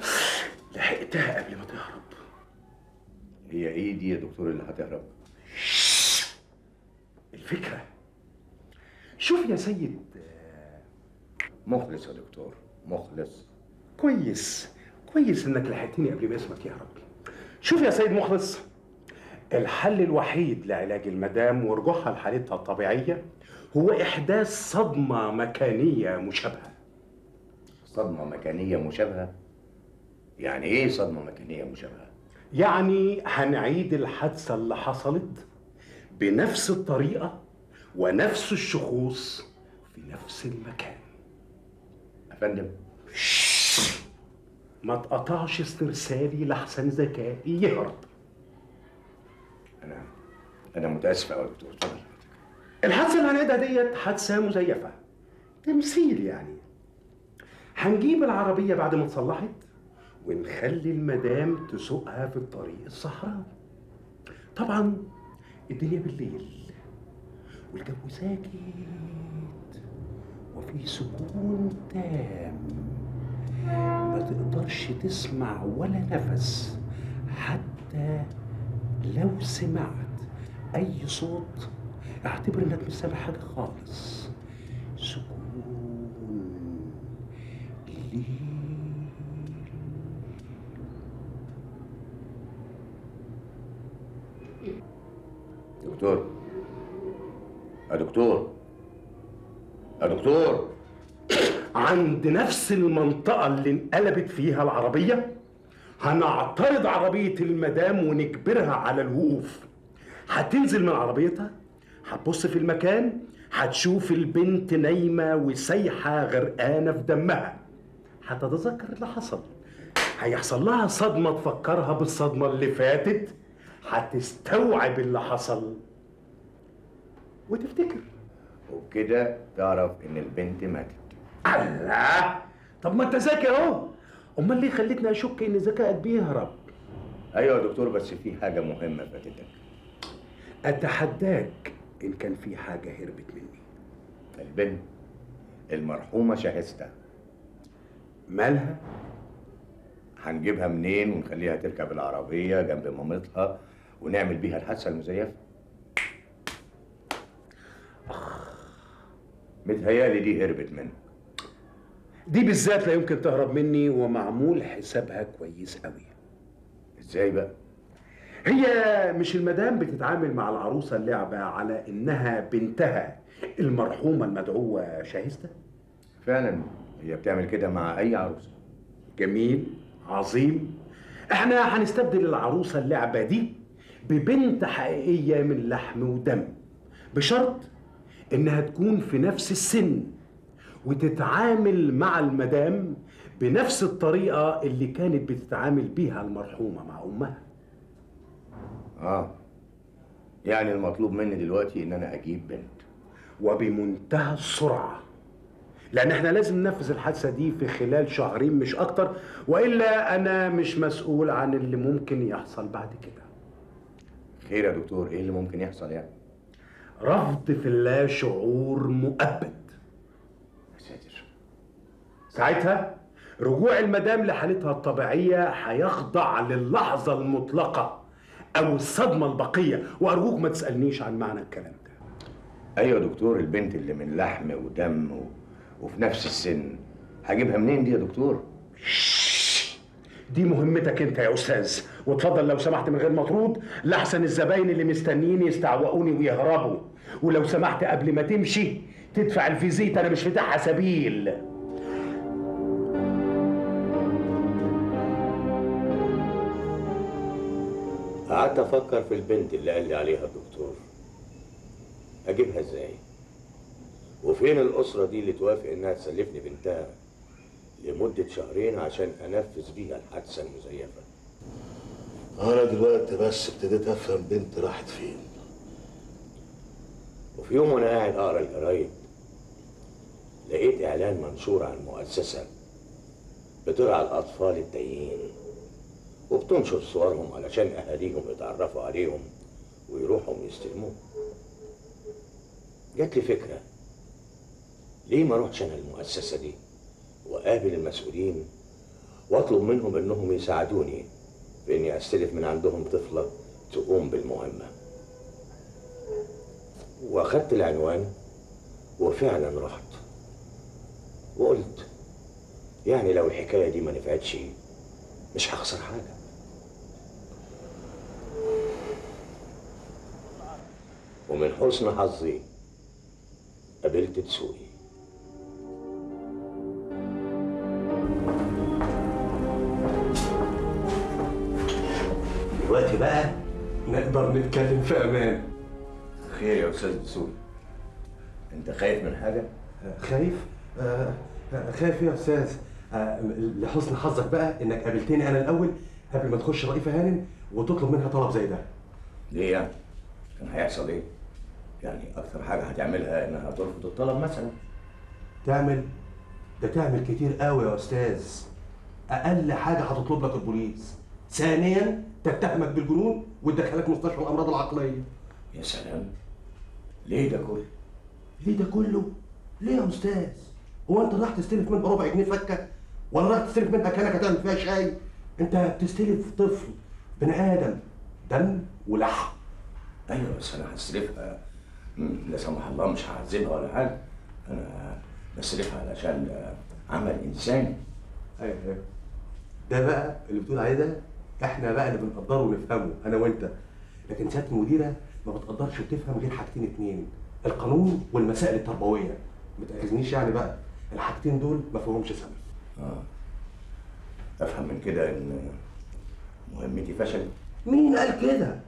لحقتها قبل ما تهرب. هي إيه دي يا دكتور اللي هتهرب؟ الفكرة. شوف يا سيد. مخلص يا دكتور مخلص. كويس. كويس إنك لحقتني قبل ما اسمك يهرب. شوف يا سيد مخلص. الحل الوحيد لعلاج المدام ورجوعها لحالتها الطبيعية هو إحداث صدمة مكانية مشابهة. صدمة مكانية مشابهة؟ يعني إيه صدمة مكانية مشابهة؟ يعني هنعيد الحادثة اللي حصلت بنفس الطريقة ونفس الشخوص في نفس المكان. يا فندم. ما تقطعش استرسالي لحسن ذكائي يهرب أنا أنا متأسف قوي يا دكتور. اتفضل. الحادثة اللي هنعيدها ديت حادثة مزيفة. تمثيل يعني. هنجيب العربية بعد ما اتصلحت ونخلي المدام تسوقها في الطريق الصحراوي طبعا الدنيا بالليل والجو ساكت وفي سكون تام. ما تقدرش تسمع ولا نفس حتى لو سمعت أي صوت. اعتبر إنك مش سامع حاجة خالص سكون ليل دكتور. يا دكتور. يا دكتور. عند نفس المنطقة اللي انقلبت فيها العربية هنعترض عربية المدام ونجبرها على الوقوف هتنزل من عربيتها هتبص في المكان هتشوف البنت نايمة وسايحة غرقانة في دمها. هتتذكر اللي حصل. هيحصل لها صدمة تفكرها بالصدمة اللي فاتت. هتستوعب اللي حصل. وتفتكر. وبكده تعرف إن البنت ماتت. الله! طب ما أنت ذكي أهو. أمال ليه خلتني أشك إن ذكائك بيهرب؟ أيوه يا دكتور بس في حاجة مهمة فاتتك. أتحداك إن كان في حاجة هربت مني. البنت المرحومة شاهستها مالها؟ هنجيبها منين ونخليها تركب العربية جنب مامتها ونعمل بيها الحادثة المزيفة؟ متهيألي دي هربت منك دي بالذات لا يمكن تهرب مني ومعمول حسابها كويس قوي. إزاي بقى؟ هي مش المدام بتتعامل مع العروسة اللعبة على إنها بنتها المرحومة المدعوة شاهستة؟ فعلا هي بتعمل كده مع أي عروسة. جميل عظيم. إحنا هنستبدل العروسة اللعبة دي ببنت حقيقية من لحم ودم بشرط إنها تكون في نفس السن وتتعامل مع المدام بنفس الطريقة اللي كانت بتتعامل بيها المرحومة مع أمها. آه. يعني المطلوب مني دلوقتي إن أنا أجيب بنت. وبمنتهى السرعة. لأن إحنا لازم ننفذ الحادثة دي في خلال شهرين مش أكتر وإلا أنا مش مسؤول عن اللي ممكن يحصل بعد كده. خير يا دكتور إيه اللي ممكن يحصل يعني؟ رفض في اللا شعور مؤبد. يا ساتر. ساعتها رجوع المدام لحالتها الطبيعية هيخضع للحظة المطلقة أو الصدمة البقية. وأرجوك ما تسألنيش عن معنى الكلام ده. أيوه يا دكتور البنت اللي من لحم ودم و... وفي نفس السن. هجيبها منين دي يا دكتور؟ دي مهمتك انت يا أستاذ. واتفضل لو سمحت من غير مطرود لاحسن الزباين اللي مستنيين يستعوقوني ويهربوا. ولو سمحت قبل ما تمشي تدفع الفيزيت أنا مش فاتحها سبيل. قعدت أفكر في البنت اللي قال لي عليها الدكتور. أجيبها إزاي؟ وفين الأسرة دي اللي توافق إنها تسلفني بنتها؟ لمدة شهرين عشان أنفذ بيها الحادثة المزيفة. أنا دلوقتي بس ابتديت أفهم بنت راحت فين. وفي يوم وأنا قاعد أقرأ الجرايد لقيت إعلان منشور عن مؤسسة بترعى الأطفال التايهين وبتنشر صورهم علشان أهاليهم يتعرفوا عليهم ويروحوا يستلموهم جات لي فكرة ليه ما اروحش أنا المؤسسة دي؟ واقابل المسؤولين واطلب منهم إنهم يساعدوني في إني أستلف من عندهم طفلة تقوم بالمهمة. واخدت العنوان وفعلا رحت. وقلت يعني لو الحكاية دي ما نفعتش مش هخسر حاجة. ومن حسن حظي قابلت دسوقي بقى نقدر نتكلم في أمان. خير يا أستاذ دسوقي أنت خايف من حاجة؟ خايف؟ آه آه، خايف يا أستاذ؟ آه لحسن حظك بقى إنك قابلتني أنا الأول قبل ما تخش رئيفه هانم وتطلب منها طلب زي ده. ليه يعني؟ كان هيحصل إيه؟ يعني أكتر حاجة هتعملها إنها ترفض الطلب مثلا. تعمل؟ ده تعمل كتير قوي يا أستاذ. أقل حاجة هتطلب لك البوليس. ثانيا تتهمك بالجنون وتدخلك مستشفى الأمراض العقلية. يا سلام. ليه ده كله؟ ليه ده كله؟ ليه يا أستاذ؟ هو أنت رايح تستلف منها ربع جنيه فكة؟ ولا رايح تستلف منها كنكه تعمل فيها شاي؟ أنت بتستلف طفل بني آدم دم ولحم. أيوه بس أنا هستلفها. لا سمح الله مش هعذبها ولا حاجة. أنا بستلفها علشان عمل إنساني. أيوه أيوه. ده بقى اللي بتقول عليه ده إحنا بقى اللي بنقدره ونفهمه أنا وأنت. لكن سيادة المديرة ما بتقدرش وتفهم غير حاجتين اتنين القانون والمسائل التربوية. ما تأخذنيش يعني بقى الحاجتين دول ما فيهمش سبب. آه. أفهم من كده إن مهمتي فشلت؟ مين قال كده؟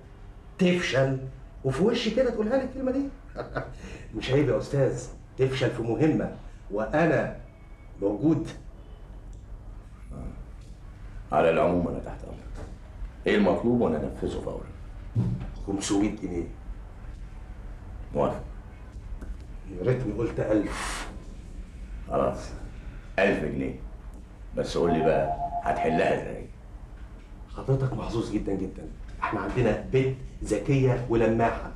تفشل وفي وشي كده تقولها لي الكلمة دي؟ *laughs* مش عيب يا أستاذ تفشل في مهمة. وأنا موجود. على العموم أنا تحت أمرك. إيه المطلوب وأنا أنفذه فورا؟ 500 جنيه. موافق. يا ريتني قلت 1000 خلاص. 1000 جنيه. بس قول لي بقى هتحلها إزاي؟ حضرتك محظوظ جدا جدا. إحنا عندنا بنت ذكية ولماحة.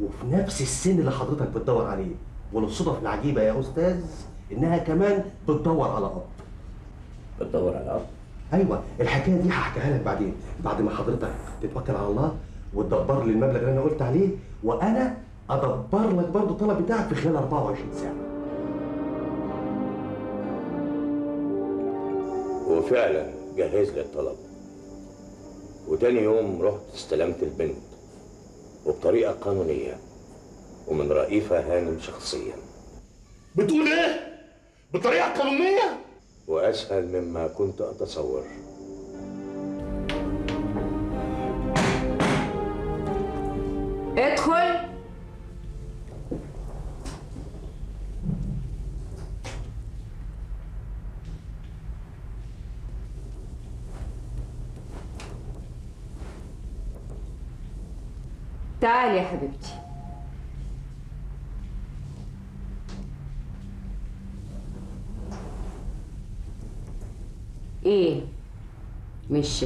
وفي نفس السن اللي حضرتك بتدور عليه. وللصدف العجيبة يا أستاذ إنها كمان بتدور على أب. بتدور على أب؟ أيوه الحكاية دي هحكيها لك بعدين بعد ما حضرتك تتوكل على الله وتدبر لي المبلغ اللي أنا قلت عليه وأنا أدبر لك برضه الطلب بتاعك في خلال 24 ساعة وفعلا جهز لي الطلب وتاني يوم رحت استلمت البنت وبطريقة قانونية ومن رئيفة هانم شخصيا بتقول إيه؟ بطريقة قانونية؟ وأسهل مما كنت أتصور. مش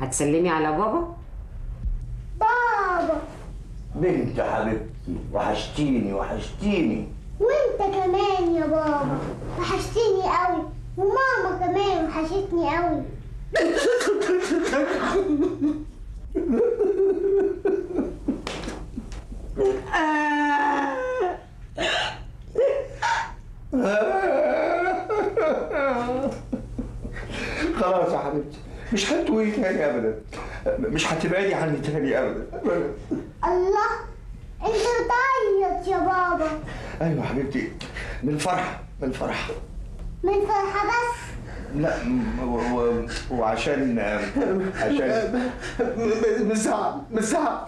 هتسلمي على بابا؟ بابا. بنت حبيبتي وحشتيني وحشتيني. وانت كمان يا بابا. وحشتني قوي وماما كمان وحشتني قوي *laughs* خلاص يا حبيبتي مش هتوي تاني ابدا. مش هتبعدي عني تاني ابدا. أبداً. الله أنت بتعيط يا بابا. أيوه حبيبتي. من الفرحه من الفرحه من فرحة بس؟ لا م- و- و- وعشان عشان. من الزعل من الزعل.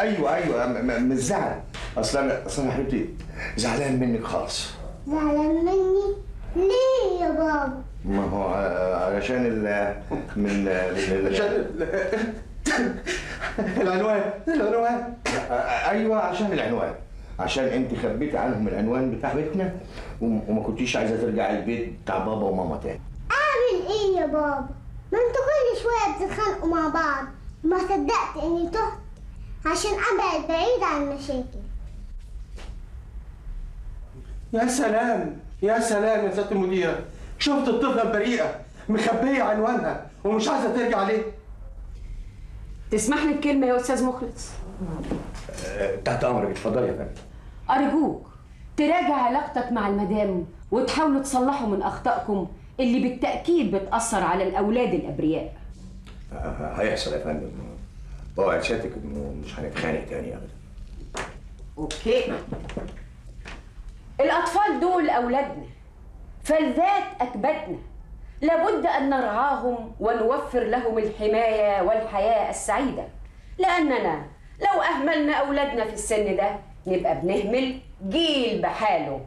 أيوه أيوه م- م- من الزعل. أصل أنا أصل أنا حبيبتي زعلان منك خالص. زعلان مني؟ ليه يا بابا؟ ما هو ع- علشان ال من *laughs* عشان *laughs* العنوان العنوان. أيوه عشان العنوان. عشان أنت خبيتي عنهم العنوان بتاع بيتنا وم- وما كنتيش عايزة ترجعي البيت بتاع بابا وماما تاني. أعمل إيه يا بابا؟ ما أنتوا كل شوية بتتخانقوا مع بعض. ما صدقت إني تهت عشان أبعد بعيد عن المشاكل يا سلام يا سلام يا سياده المديره شفت الطفلة البريئة مخبية عنوانها ومش عايزة ترجع ليه؟ تسمح لي بكلمة يا أستاذ مخلص؟ تحت أمرك اتفضلي يا فندم. أرجوك تراجع علاقتك مع المدام وتحاولوا تصلحوا من أخطائكم اللي بالتأكيد بتأثر على الأولاد الأبرياء. هيحصل يا فندم. اوعد سيادتك انه مش هنتخانق تاني ابدا. أوكي. الأطفال دول أولادنا. فالذات أكبتنا. لابد أن نرعاهم ونوفر لهم الحماية والحياة السعيدة. لأننا لو أهملنا أولادنا في السن ده نبقى بنهمل جيل بحاله.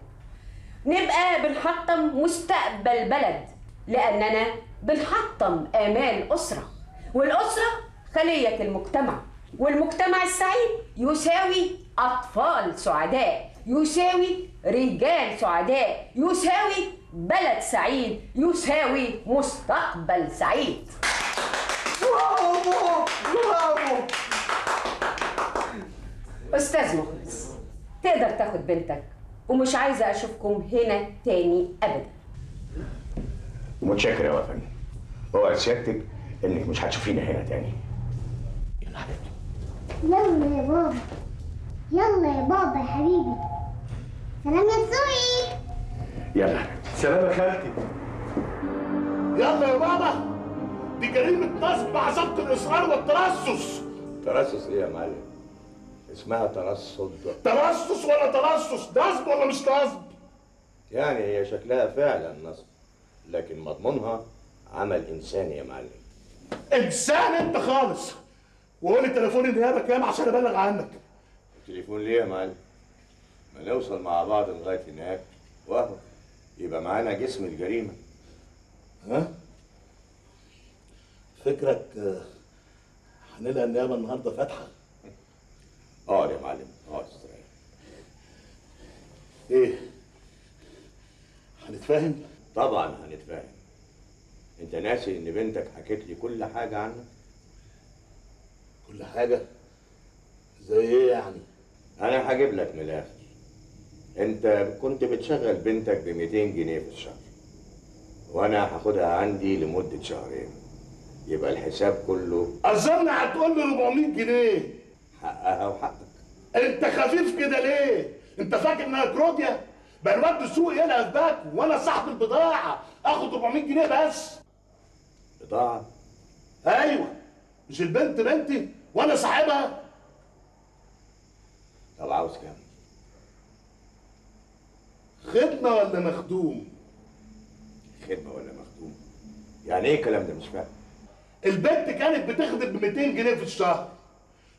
نبقى بنحطم مستقبل بلد لأننا بنحطم آمال أسرة. والأسرة خلية المجتمع. والمجتمع السعيد يساوي أطفال سعداء يساوي رجال سعداء يساوي بلد سعيد يساوي مستقبل سعيد. برافو برافو أستاذ مخلص تقدر تاخد بنتك ومش عايزة أشوفكم هنا تاني أبدا. متشكر يا فندم اوعد سيادتك إنك مش هتشوفينا هنا تاني. يلا يا بابا. يلا يا بابا. يا حبيبي. سلام يا تسوقي يلا. حبيبتي سلام يا خالتي. يلا يا بابا دي جريمة نصب مع ضبط الإصرار والترصص. ترصص إيه يا معلم؟ اسمها ترصد. ترصص ولا ترصص؟ نصب ولا مش نصب يعني هي شكلها فعلا نصب لكن مضمونها عمل إنساني يا معلم. إنسان أنت خالص. وقول لي تليفون النيابة كام عشان أبلغ عنك. التليفون ليه يا معلم؟ ما نوصل مع بعض لغاية هناك. وهو يبقى معانا جسم الجريمة. ها؟ فكرك آه، هنلقى النيابة النهارده فاتحة؟ اقعد يا معلم. اقعد استريح إيه؟ هنتفاهم؟ طبعا هنتفاهم. أنت ناسي إن بنتك حكت لي كل حاجة عنك؟ كل حاجة؟ زي إيه يعني؟ أنا هجيب لك من الآخر انت كنت بتشغل بنتك ب 200 جنيه في الشهر. وأنا هاخدها عندي لمدة شهرين. يبقى الحساب كله اظن هتقول لي 400 جنيه. حقها وحقك. انت خفيف كده ليه؟ انت فاكر انها كروديا بقى الواد السوق يلعب في باك وأنا صاحب البضاعة. اخد 400 جنيه بس. بضاعة؟ أيوه. مش البنت بنتي وأنا صاحبها. طب عاوز كام؟ خدمة ولا مخدوم؟ خدمة ولا مخدوم؟ يعني إيه الكلام ده؟ مش فاهم. البنت كانت بتخدم ب 200 جنيه في الشهر.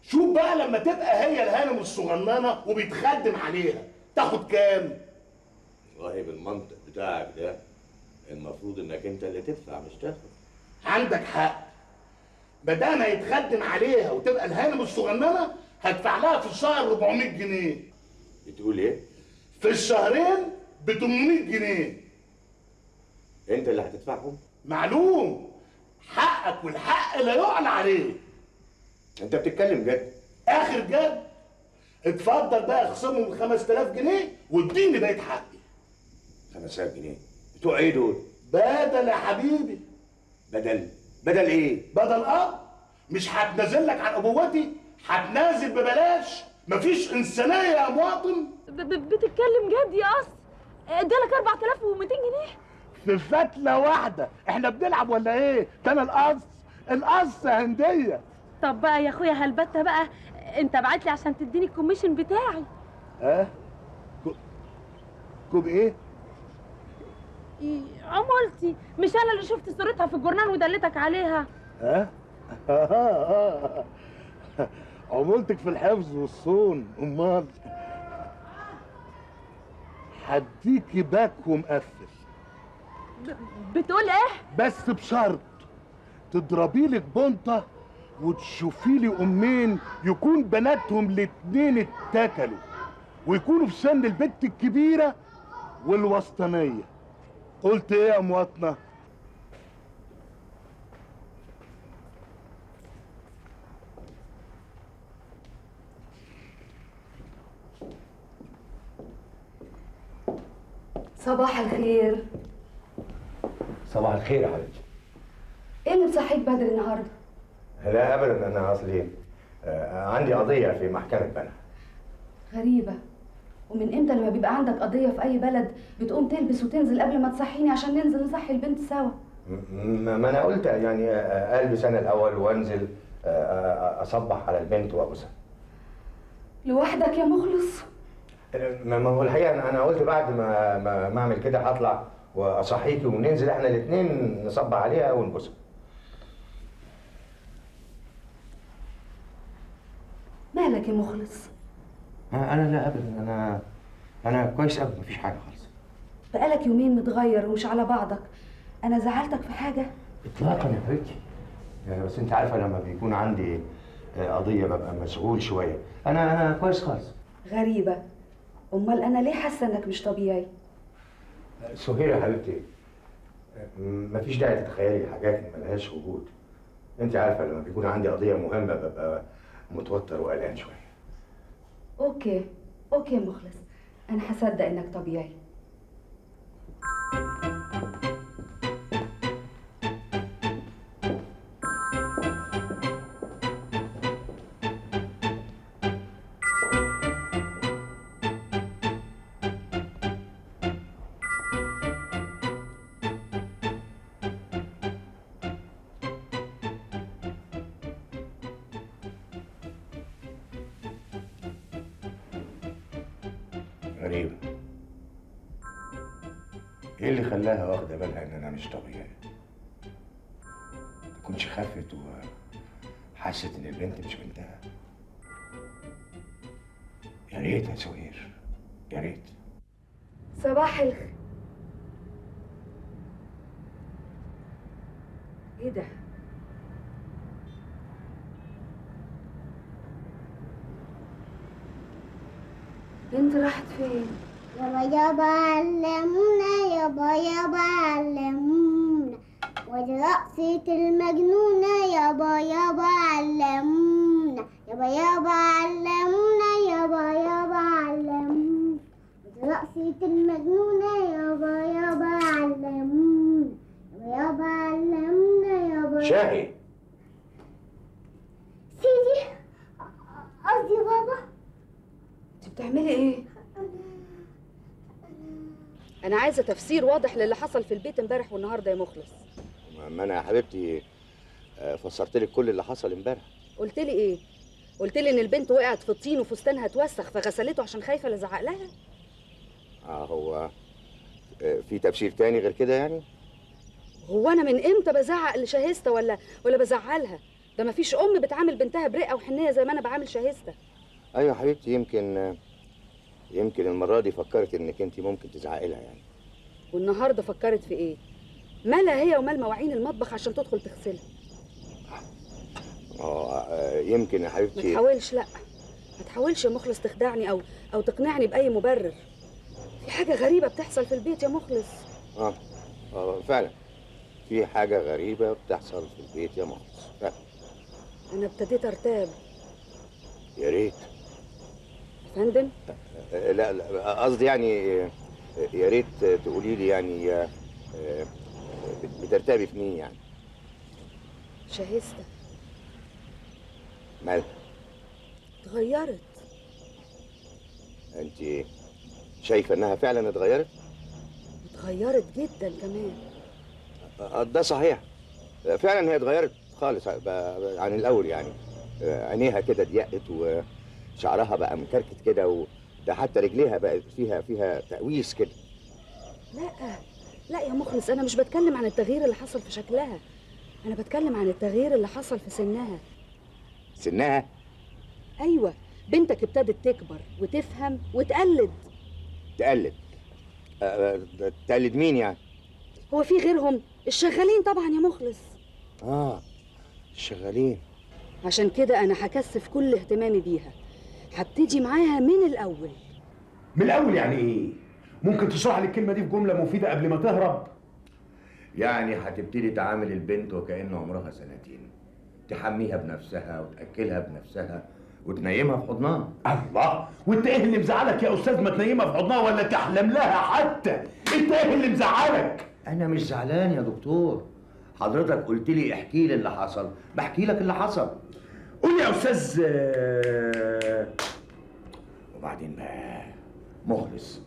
شوف بقى لما تبقى هي الهانم الصغننة وبيتخدم عليها؟ تاخد كام؟ والله بالمنطق بتاعك ده المفروض إنك أنت اللي تدفع مش تاخد. عندك حق. بدل هيتخدم عليها وتبقى الهانم الصغننة هدفع لها في الشهر 400 جنيه. بتقول إيه؟ في الشهرين ب 800 جنيه. انت اللي هتدفعهم؟ معلوم. حقك والحق لا يعلى عليه. انت بتتكلم جد. آخر جد. اتفضل بقى اخصمهم 5000 جنيه واديني بقيه حقي. 5000 جنيه. بتوع إيه دول؟ بدل يا حبيبي. بدل. بدل إيه؟ بدل أب. مش هتنازل لك عن أبوتي. هتنازل ببلاش. مفيش إنسانية يا مواطن. بتتكلم جد يا قص ادالك 4200 جنيه. في فتلة واحدة. إحنا بنلعب ولا إيه؟ ده أنا القص القص هندية. طب بقى يا أخويا هلبتة بقى أنت بعت لي عشان تديني ال commission بتاعي. ها؟ كو- كوب إيه؟ عمولتي مش أنا اللي شفت صورتها في الجورنال ودلتك عليها. ها؟ *laughs* عمولتك في الحفظ والصون. أمال. هديكي باك ومقفل بتقول إيه؟ بس بشرط. تضربي لك بنطة وتشوفي لي أمين يكون بناتهم الاتنين اتكلوا ويكونوا في سن البنت الكبيرة والوسطانية. قلت إيه يا مواطنة؟ صباح الخير. صباح الخير يا حبيبتي. إيه اللي مصحيك بدري النهارده؟ لا ابدا أنا أصلي آه، عندي قضية في محكمة بنها. غريبة. ومن إمتى لما بيبقى عندك قضية في أي بلد بتقوم تلبس وتنزل قبل ما تصحيني عشان ننزل نصحي البنت سوا؟ ما أنا قلت يعني آه، ألبس أنا الأول وأنزل آه، آه، أصبح على البنت وأبوسها. لوحدك يا مخلص؟ ما هو الحقيقة أنا أنا قلت بعد ما ما, ما أعمل كده هطلع وأصحيكي وننزل إحنا الاثنين نصبح عليها ونبوسها مالك يا مخلص؟ أنا لا ابدا. أنا أنا كويس قوي مفيش حاجة خالص. بقالك يومين متغير ومش على بعضك. أنا زعلتك في حاجة؟ اطلاقا يا حبيبتي. يعني بس أنت عارفة لما بيكون عندي آه، قضية ببقى مسؤول شوية. أنا أنا كويس خالص. غريبة. أمال أنا ليه حاسة إنك مش طبيعي؟ سهير يا حبيبتي مفيش داعي تتخيلي حاجات ملهاش وجود. انت عارفة لما بيكون عندي قضية مهمة ببقى متوتر وقلقان شوية. okay okay مخلص. أنا هصدق إنك طبيعي. خلاها واخدة بالها إن أنا مش طبيعي؟ تكونش خافت وحست إن البنت مش بنتها. يا ريت يا سوير يا ريت. صباح الخير. إيه ده؟ بنت راحت فين؟ يابا يابا علمونا يابا يابا علمونا ودي رقصة المجنونة يابا يابا علمونا يابا يابا علمونا يابا يابا علمونا ودي رقصة المجنونة يابا يابا علمونا يابا يابا علمونا يابا شاهي. سيدي قصدي بابا. انت بتعملي إيه؟ أنا عايزة تفسير واضح للي حصل في البيت امبارح والنهاردة يا مخلص. ما أنا يا حبيبتي آه، فسرت لك كل اللي حصل امبارح. قلت لي إيه؟ قلت لي إن البنت وقعت في الطين وفستانها اتوسخ فغسلته عشان خايفة لا ازعق لها. آه هو آه، في تفسير تاني غير كده يعني؟ هو أنا من إمتى بزعق لشاهستة ولا ولا بزعلها ده مفيش أم بتعامل بنتها برقة وحنية زي ما أنا بعامل شاهستة. أيوه حبيبتي يمكن آه، يمكن المرة دي فكرت إنك أنت ممكن تزعقي لها يعني. والنهاردة فكرت في إيه؟ مالها هي ومال مواعين المطبخ عشان تدخل تغسلها. آه آه، يمكن يا ما حبيبتي تحاولش لأ. ما تحاولش يا مخلص تخدعني أو أو تقنعني بأي مبرر. في حاجة غريبة بتحصل في البيت يا مخلص. آه آه فعلا. في حاجة غريبة بتحصل في البيت يا مخلص. فعلا. أنا ابتديت أرتاب. يا ريت. فندم؟ لا لا قصدي يعني يا ريت تقولي لي يعني آه، آه، بت- بترتبي في مين يعني؟ شاهسته مالها اتغيرت. انت شايفة إنها فعلا اتغيرت؟ اتغيرت جدا كمان. آه، ده صحيح. فعلا هي اتغيرت خالص عن الأول يعني. عينيها كده ضيقت وشعرها بقى مكركت كده وده حتى رجليها بقت فيها فيها تقويس كده. لا لا يا مخلص أنا مش بتكلم عن التغيير اللي حصل في شكلها. أنا بتكلم عن التغيير اللي حصل في سنها. سنها؟ أيوه بنتك ابتدت تكبر وتفهم وتقلد. تقلد. آه، آه، تقلد مين يعني؟ هو في غيرهم؟ الشغالين طبعا يا مخلص. آه شغالين عشان كده أنا هكثف كل اهتمامي بيها. هبتدي معاها من الأول. من الأول يعني إيه؟ ممكن تشرح لي الكلمة دي في جملة مفيدة قبل ما تهرب؟ يعني هتبتدي تعامل البنت وكأن عمرها سنتين. تحميها بنفسها وتأكلها بنفسها وتنيمها في حضنها. الله! وانت إيه اللي مزعلك يا أستاذ ما تنيمها في حضنها ولا تحلم لها حتى؟ انت إيه اللي مزعلك؟ أنا مش زعلان يا دكتور. حضرتك قلت لي احكي لي اللي حصل. بحكي لك اللي حصل. قول يا أستاذ آه، وبعدين بقى مخلص.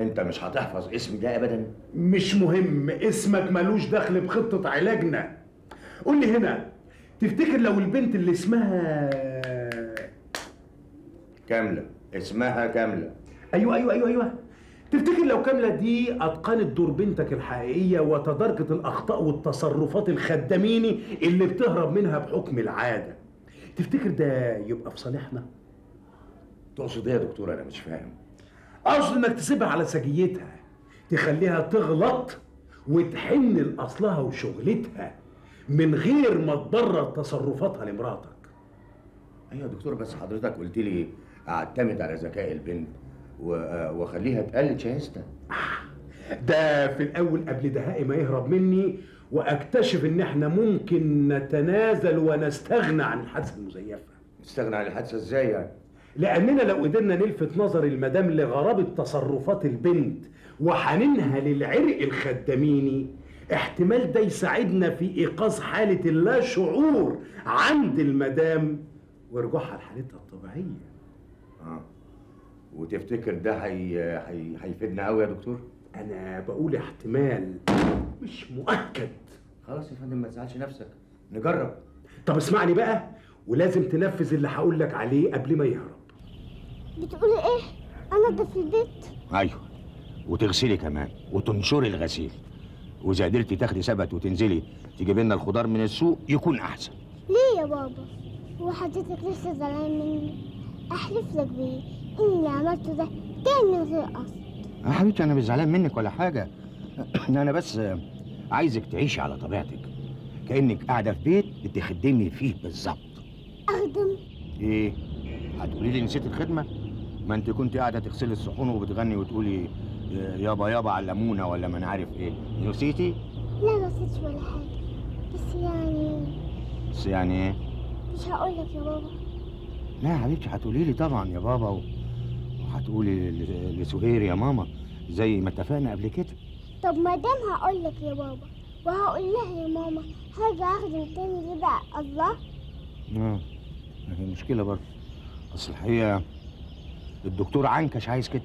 أنت مش هتحفظ اسمي ده ابدا. مش مهم اسمك ملوش دخل بخطة علاجنا. قول لي هنا تفتكر لو البنت اللي اسمها كاملة اسمها كاملة. أيوه أيوه أيوه أيوه. تفتكر لو كاملة دي أتقنت دور بنتك الحقيقية وتداركت الأخطاء والتصرفات الخداميني اللي بتهرب منها بحكم العادة؟ تفتكر ده يبقى في صالحنا؟ تقصد إيه يا دكتور؟ أنا مش فاهم. أقصد إنك تسيبها على سجيتها تخليها تغلط وتحن لأصلها وشغلتها من غير ما تبرر تصرفاتها لمراتك. أيوه يا دكتور بس حضرتك قلت لي أعتمد على ذكاء البنت وأخليها تقلد شهستها ده في الأول قبل دهائي ما يهرب مني وأكتشف إن إحنا ممكن نتنازل ونستغنى عن الحادثة المزيفة. نستغنى عن الحادثة إزاي يعني؟ لأننا لو قدرنا نلفت نظر المدام لغرابه تصرفات البنت وحنينها للعرق الخداميني احتمال ده يساعدنا في إيقاظ حالة اللا شعور عند المدام ورجوعها لحالتها الطبيعية. آه. وتفتكر ده هي... هي... هيفيدنا قوي يا دكتور؟ أنا بقول احتمال مش مؤكد. خلاص يا فندم ما تزعلش نفسك. نجرب. طب اسمعني بقى ولازم تنفذ اللي هقول لك عليه قبل ما يهرب. بتقولي إيه؟ انضف البيت. أيوه. وتغسلي كمان وتنشري الغسيل. وإذا قدرتي تاخدي سبت وتنزلي تجيبي لنا الخضار من السوق يكون أحسن. ليه يا بابا؟ هو حضرتك لسه زعلان مني. أحلف لك بيه ان اللي عملته ده كان من غير قصد يا حبيبتي أنا مش زعلان منك ولا حاجة. *clears throat* أنا بس عايزك تعيشي على طبيعتك. كأنك قاعدة في بيت بتخدمي فيه بالظبط. أخدم. إيه؟ هتقولي لي نسيت الخدمة؟ ما أنت كنت قاعدة تغسلي الصحون وبتغني وتقولي يابا يابا علمونا ولا ما أنا عارف إيه. نسيتي؟ لا ما نسيتش ولا حاجة. بس يعني بس يعني إيه؟ مش هقول لك يا بابا. لا يا حبيبتي هتقولي لي طبعا يا بابا و- وهتقولي لسهير يا ماما زي ما اتفقنا قبل كده. طب ما دام هقول لك يا بابا وهقول لها يا ماما هاجي أخدم تاني ليه بقى الله؟ آه هي مشكلة برضه. اصل الحقيقة الدكتور عنكش عايز كده.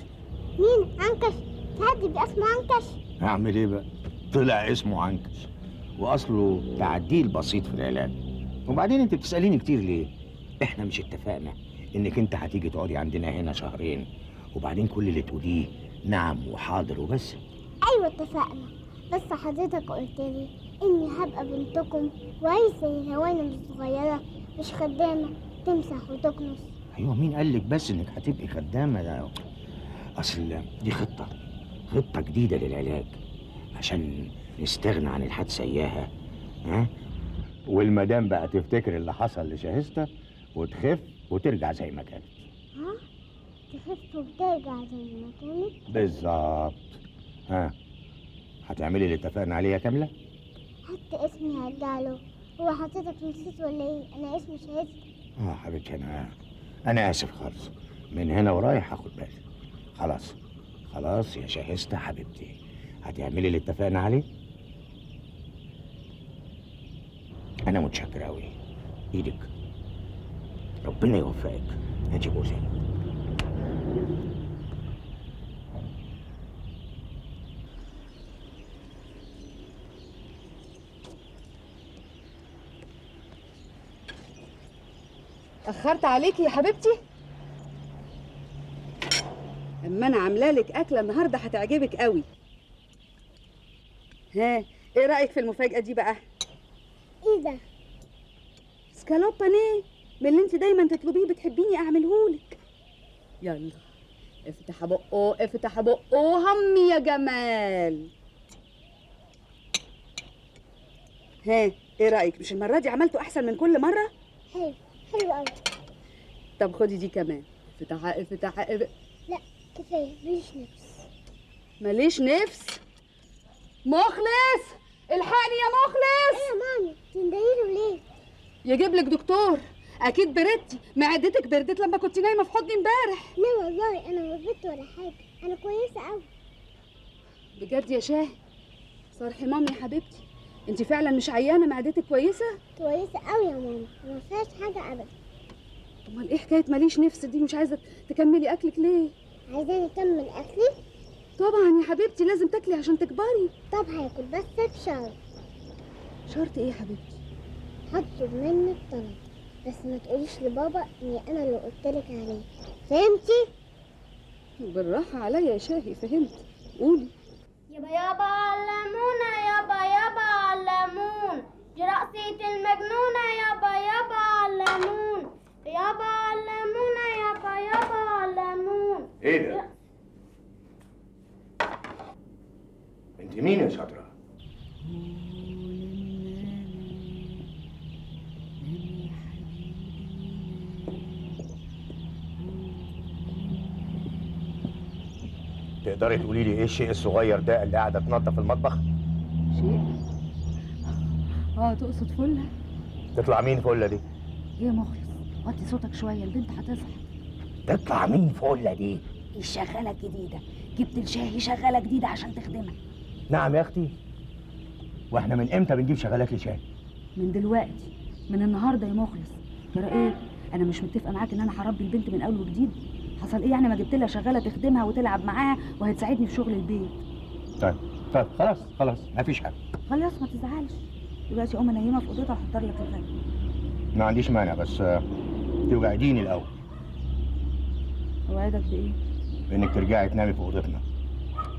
مين عنكش؟ بيبقى اسمه عنكش؟ أعمل إيه بقى؟ طلع اسمه عنكش وأصله تعديل بسيط في العلاج. وبعدين أنت بتسأليني كتير ليه؟ إحنا مش اتفقنا إنك أنت هتيجي تقعدي عندنا هنا شهرين وبعدين كل اللي تقوليه نعم وحاضر وبس. أيوه اتفقنا. بس حضرتك قلت لي إني هبقى بنتكم وعايزه الهوانم الصغيره مش خدامة تمسح وتكنس. أيوه مين قال لك بس إنك هتبقي خدامة؟ ده أصل دي خطة خطة جديدة للعلاج عشان نستغنى عن الحادثة إياها. ها؟ والمدام بقى تفتكر اللي حصل لشاهستة وتخف وترجع زي ما كانت. ها؟ تخف وترجع زي ما كانت؟ بالظبط. ها. هتعملي اللي اتفقنا عليه يا كاملة؟ حتى اسمي هرجع له هو حضرتك نسيت ولا إيه؟ أنا اسمي شهادة آه حبيبتي أنا أنا اسف خالص. من هنا ورايح هاخد بالي. خلاص خلاص يا شاهستة حبيبتي. هتعملي اللي اتفقنا عليه؟ أنا متشكر قوي إيدك. ربنا يوفقك. هاتي بوسه أخرت عليكي يا حبيبتي؟ أما أنا عاملة لك أكلة النهارده هتعجبك قوي. ها إيه رأيك في المفاجأة دي بقى؟ إيه ده؟ سكالوب بانيه من اللي انت دايما تطلبيه بتحبيني اعملهولك يلا افتح بقه افتح بقه همي يا جمال. ها إيه رأيك؟ مش المرة دي عملته أحسن من كل مرة؟ حلو. طب خدي دي كمان. افتح افتح اف- لا كفاية. ماليش نفس. ماليش نفس؟ مخلص! الحقني يا مخلص! إيه يا مامي؟ تندهيله ليه؟ يجيب لك دكتور. أكيد بردتي معدتك بردت لما كنت نايمة في حضني امبارح. لا والله أنا ما بردت ولا حاجة. أنا كويسة قوي بجد يا شاهد صرحي مامي يا حبيبتي. انت فعلا مش عيانة معدتك كويسة؟ كويسة قوي يا ماما ما فيهاش حاجة ابدا. أمال إيه حكاية ماليش نفس دي؟ مش عايزة تكملي أكلك ليه؟ عايزاني أكمل أكلي؟ طبعا يا حبيبتي لازم تاكلي عشان تكبري. طب هاكل بس بشرط شرط إيه يا حبيبتي؟ هطلب منك طلب بس ما تقوليش لبابا إني أنا اللي قلت لك عليه. فهمتي؟ بالراحة عليا يا شاهي فهمت. قولي يابا يابا علمونا يابا يابا علمون دي رقصة المجنونة يابا يابا علمون يابا علمونا يابا يابا علمون إيه ده انت مين يا شاطره تقدري تقولي لي إيه الشيء الصغير ده اللي قاعدة تنظف المطبخ؟ شيء؟ آه تقصد فله تطلع مين فله دي؟ إيه يا مخلص؟ وطي صوتك شوية البنت هتصحى. تطلع مين فله دي؟ الشغاله الجديده جبت الشاهي شغاله جديدة عشان تخدمك نعم يا أختي. وإحنا من إمتى بنجيب شغالات لشاي؟ من دلوقتي. من النهارده يا مخلص. ترى إيه أنا مش متفقة معاك إن أنا هربي البنت من أول وجديد؟ حصل إيه يعني ما جبت لها شغالة تخدمها وتلعب معاها وهتساعدني في شغل البيت؟ طيب طيب خلاص خلاص مفيش حاجة. خلاص ما تزعلش. دلوقتي أقوم انيمها في أوضتها وأحضر لك الغدا. ما عنديش مانع بس توعديني الأول. أوعدك بإيه؟ بانك ترجعي تنامي في أوضتنا.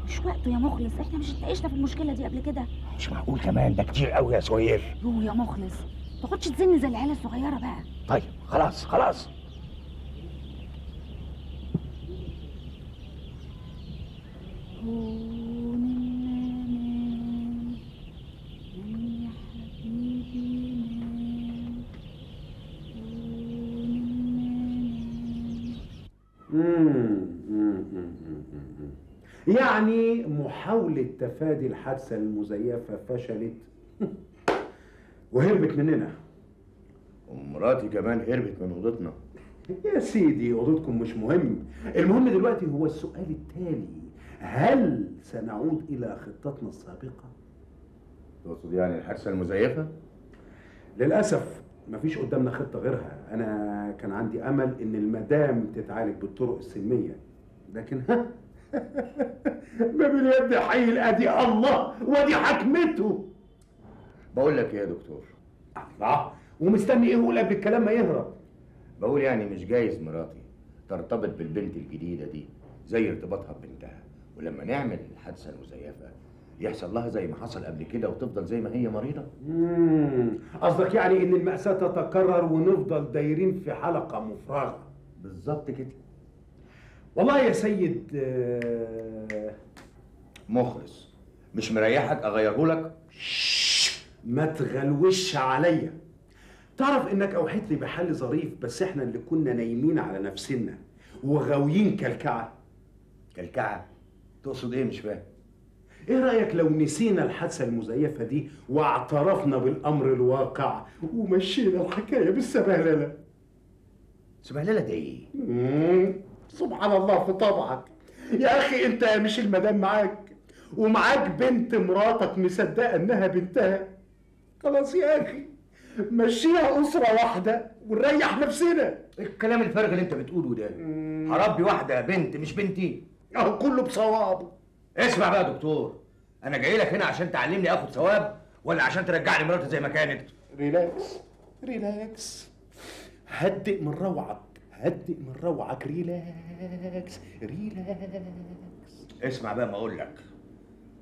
مش وقته يا مخلص إحنا مش اتناقشنا في المشكلة دي قبل كده. مش معقول كمان ده كتير قوي يا سهير يو يا مخلص ما تاخدش تزن زي العيال الصغيرة بقى. طيب خلاص خلاص يعني محاولة تفادي الحادثة المزيفة فشلت. *laughs* وهربت مننا. ومراتي كمان هربت من أوضتنا. *laughs* يا سيدي أوضتكم مش مهم. المهم دلوقتي هو السؤال التالي. هل سنعود إلى خطتنا السابقة؟ تقصد يعني الحادثة المزيفة؟ للأسف مفيش قدامنا خطة غيرها. أنا كان عندي أمل إن المدام تتعالج بالطرق السلمية لكن ها *laughs* ما باليد حيل أدي الله ودي حكمته. بقول لك إيه يا دكتور؟ الله ومستني إيه يقول قبل الكلام ما يهرب. بقول يعني مش جايز مراتي ترتبط بالبنت الجديدة دي زي ارتباطها ببنتها ولما نعمل الحادثه المزيفه يحصل لها زي ما حصل قبل كده وتفضل زي ما هي مريضة. قصدك يعني إن المأساة تتكرر ونفضل دايرين في حلقة مفرغة. بالظبط كده. والله يا سيد آه، مخلص. مش مريحك اغيره لك ما تغلوش عليا. تعرف إنك أوحيت لي بحل ظريف بس إحنا اللي كنا نايمين على نفسنا وغاويين كلكعة. كلكعة؟ تقصد إيه؟ مش فاهم. إيه رأيك لو نسينا الحادثة المزيفة دي واعترفنا بالأمر الواقع ومشينا الحكاية بالسبهللة؟ سبهللة ده إيه؟ سبحان الله في طبعك. يا أخي أنت مش المدام معاك؟ ومعاك بنت مراتك مصدقة إنها بنتها؟ خلاص يا أخي مشيها أسرة واحدة ونريح نفسنا. الكلام الفارغ اللي أنت بتقوله ده هربي واحدة بنت مش بنتي. أهو كله بصوابه اسمع بقى يا دكتور أنا جاي لك هنا عشان تعلمني آخد ثواب ولا عشان ترجعني مراتي زي ما كانت؟ ريلاكس relax. هدئ من روعك هدئ من روعك relax relax. اسمع بقى ما أقول لك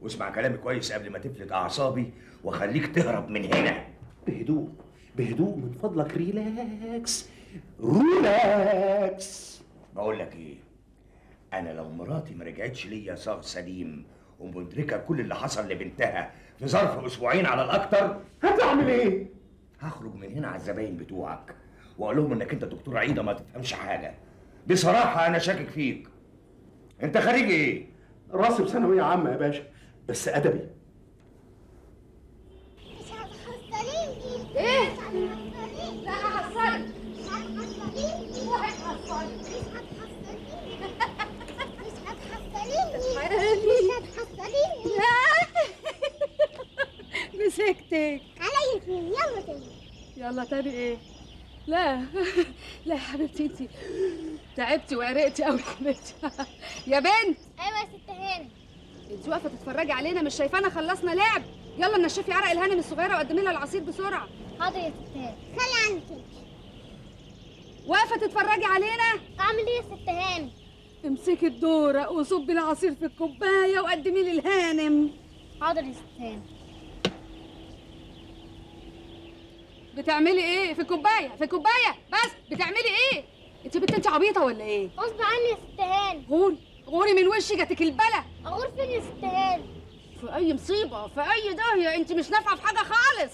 واسمع كلامي كويس قبل ما تفلت أعصابي وأخليك تهرب من هنا. بهدوء بهدوء من فضلك relax relax. بقول لك إيه أنا لو مراتي ما رجعتش ليا صاغ سليم ومدركة كل اللي حصل لبنتها في ظرف أسبوعين على الأكتر هتعمل إيه؟ هخرج من هنا على الزباين بتوعك. واقول لهم انك انت دكتور عيده ما تفهمش حاجة. بصراحه أنا شاكك فيك. انت خريج إيه؟ راسب ثانوية عامة يا باشا بس أدبي. إيه؟ *laughs* مسكتك. عليا اتنين يلا تاني يلا تاني إيه؟ لا. *laughs* لا يا حبيبتي انتي تعبتي وعرقتي قوي يا حبيبتي يا بنت. أيوه يا ست هانم. انت واقفة تتفرجي علينا مش شايفانا خلصنا لعب. يلا نشفي عرق الهانم الصغيرة وقدمي لها العصير بسرعة. حاضر يا ست هانم. خلي عنك انت واقفة تتفرجي علينا؟ اعمل إيه يا ست هانم؟ امسكي الدورق وصبي العصير في الكوباية وقدمي لي الهانم حاضر يا ست هانم. بتعملي إيه؟ في الكوباية في الكوباية بس بتعملي إيه؟ انت بنت انت عبيطة ولا إيه؟ غصب عني يا ست غوري غوري من وشي جاتك البلا. أغور فين يا ست في أي مصيبة في أي داهية انت مش نافعة في حاجة خالص.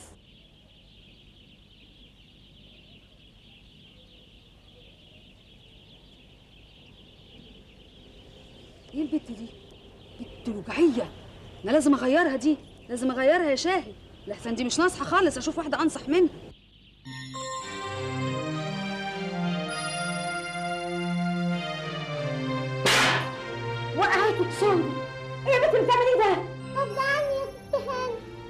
إيه البت دي؟ بنت رجعية. أنا لازم أغيرها دي لازم أغيرها يا شاهد لحسن دي مش ناصحة خالص أشوف واحدة أنصح منها. وقعت وتصلي إيه يا بنت اللي بتعملي ده؟ غصب عني يا ست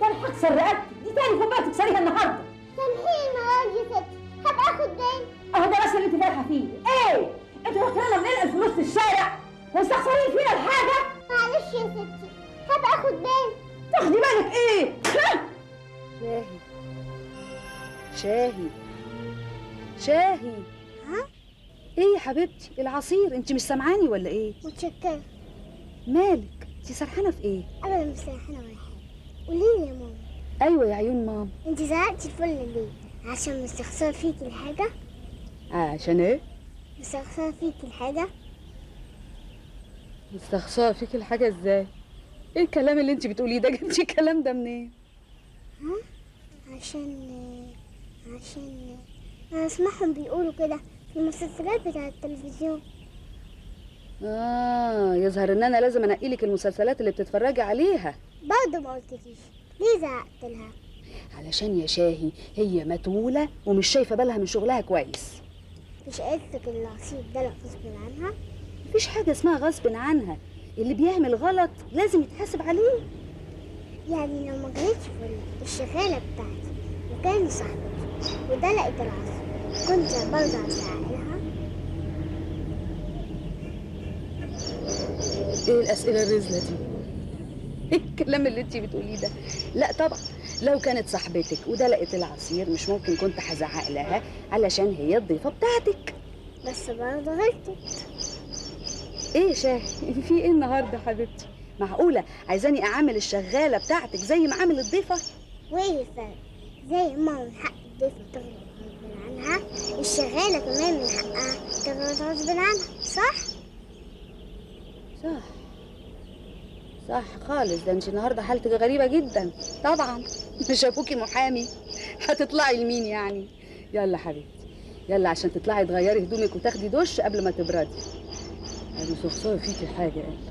ده أنا هكسر رقبتك دي تاني كوبايه تكسريها النهارده. سامحيني دي يا ست. هبقى آخد بالي أهو ده بس اللي أنت فيه. إيه؟ أنتوا واخديننا بننقل فلوس في الشارع؟ ومستخسرين فينا الحاجة؟ معلش يا ستي هبقى آخد بالي تاخدي بالك إيه؟ شاهي. شاهي. شاهي. ها؟ إيه يا حبيبتي؟ العصير. أنت مش سامعاني ولا إيه؟ متشكرة. مالك؟ انت سرحانة في إيه؟ أبدا مش سرحانة ولا حاجة. قوليلي يا ماما. أيوه يا عيون ماما. انت زرعتي الفل ليه؟ عشان مستخسرة فيكي الحاجة؟ عشان إيه؟ مستخسرة فيكي الحاجة؟ مستخسرة فيك الحاجة إزاي؟ إيه الكلام اللي انت بتقوليه ده؟ *laughs* جبتي الكلام ده منين؟ ها؟ عشان عشان أنا أسمعهم بيقولوا كده في المسلسلات بتاعة التلفزيون. آه يظهر ان أنا لازم أنقي لك المسلسلات اللي بتتفرجي عليها. برضه ما قلتليش ليه زعقت لها؟ علشان يا شاهي هي متولة ومش شايفة بالها من شغلها كويس. مش إن العصير ده غصب عنها؟ مفيش حاجة اسمها غصب عنها. اللي بيعمل غلط لازم يتحاسب عليه. يعني لو ما كانتش فل الشغالة بتاعتي وكان صاحبتي ودلقت العصير كنت برضه هزعق إيه الأسئلة الرزلة دي. إيه *laughs* الكلام اللي انت بتقوليه ده. لا طبعا. لو كانت صاحبتك ودلقت العصير مش ممكن كنت هزعق لها علشان هي الضيفة بتاعتك. بس برضه غلطت إيه يا شاهي *laughs* في إيه النهارده حبيبتي؟ معقولة؟ عايزاني اعامل الشغالة بتاعتك زي ما عامل الضيفة؟ وايه الفرق؟ زي ما من حق الضيفة تغلط غصب عنها الشغالة كمان من حقها تغلط غصب عنها صح؟ صح. صح خالص ده انت النهارده حالتك غريبة جدا. طبعا. *laughs* مش ابوكي محامي. هتطلعي لمين يعني؟ يلا حبيبتي. يلا عشان تطلعي تغيري هدومك وتاخدي دش قبل ما تبردي. أنا مستخسرة فيكي حاجة. يعني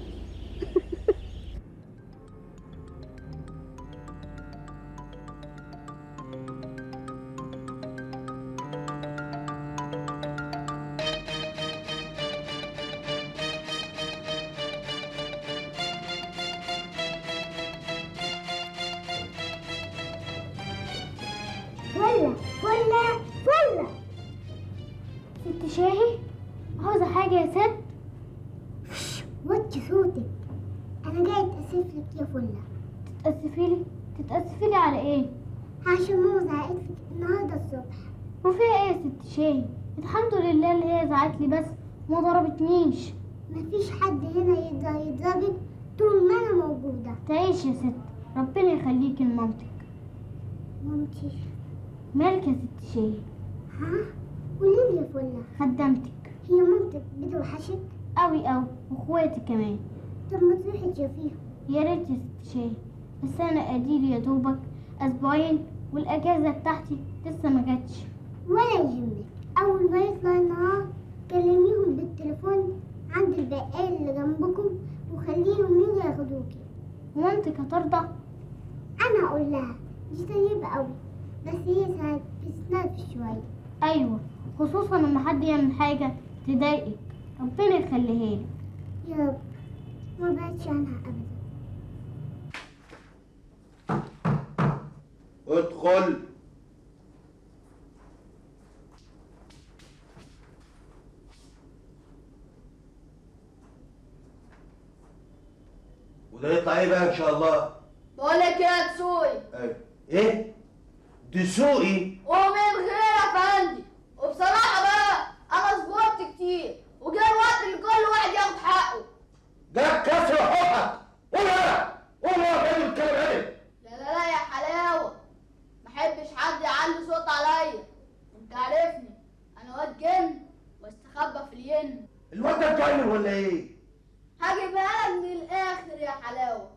أسبوعين والاجازه بتاعتي لسه ما جاتش. ولا يهمك. أول ما يطلع النهار كلميهم بالتليفون عند البقال اللي جنبكم وخليهم يجوا ياخدوكي. ومامتك هترضى أنا أقول لها دي طيبة أوي بس هي ساعات بتتنرفز شوية. أيوه خصوصا لما حد يعمل حاجة تضايقك. ربنا يخليها لك. يا رب ما بعدش عنها أبدا. ادخل. وده يطلع إيه بقى ان شاء الله؟ بقولك يا تسوي إيه؟ إيه دسوقي ومن غير يا فندي وبصراحة بقى أنا صبرت كتير وجاء الوقت اللي كل واحد ياخد حقه. جاب كسر حقك. قول يا قول يا فين الكلام ده لا لا لا يا حلاوة. محبش حد يعلي صوت عليا. انت عارفني. أنا واد جن واستخبى في الين. الواد ده اتجنن ولا إيه؟ هجيبها لك من الآخر يا حلاوة.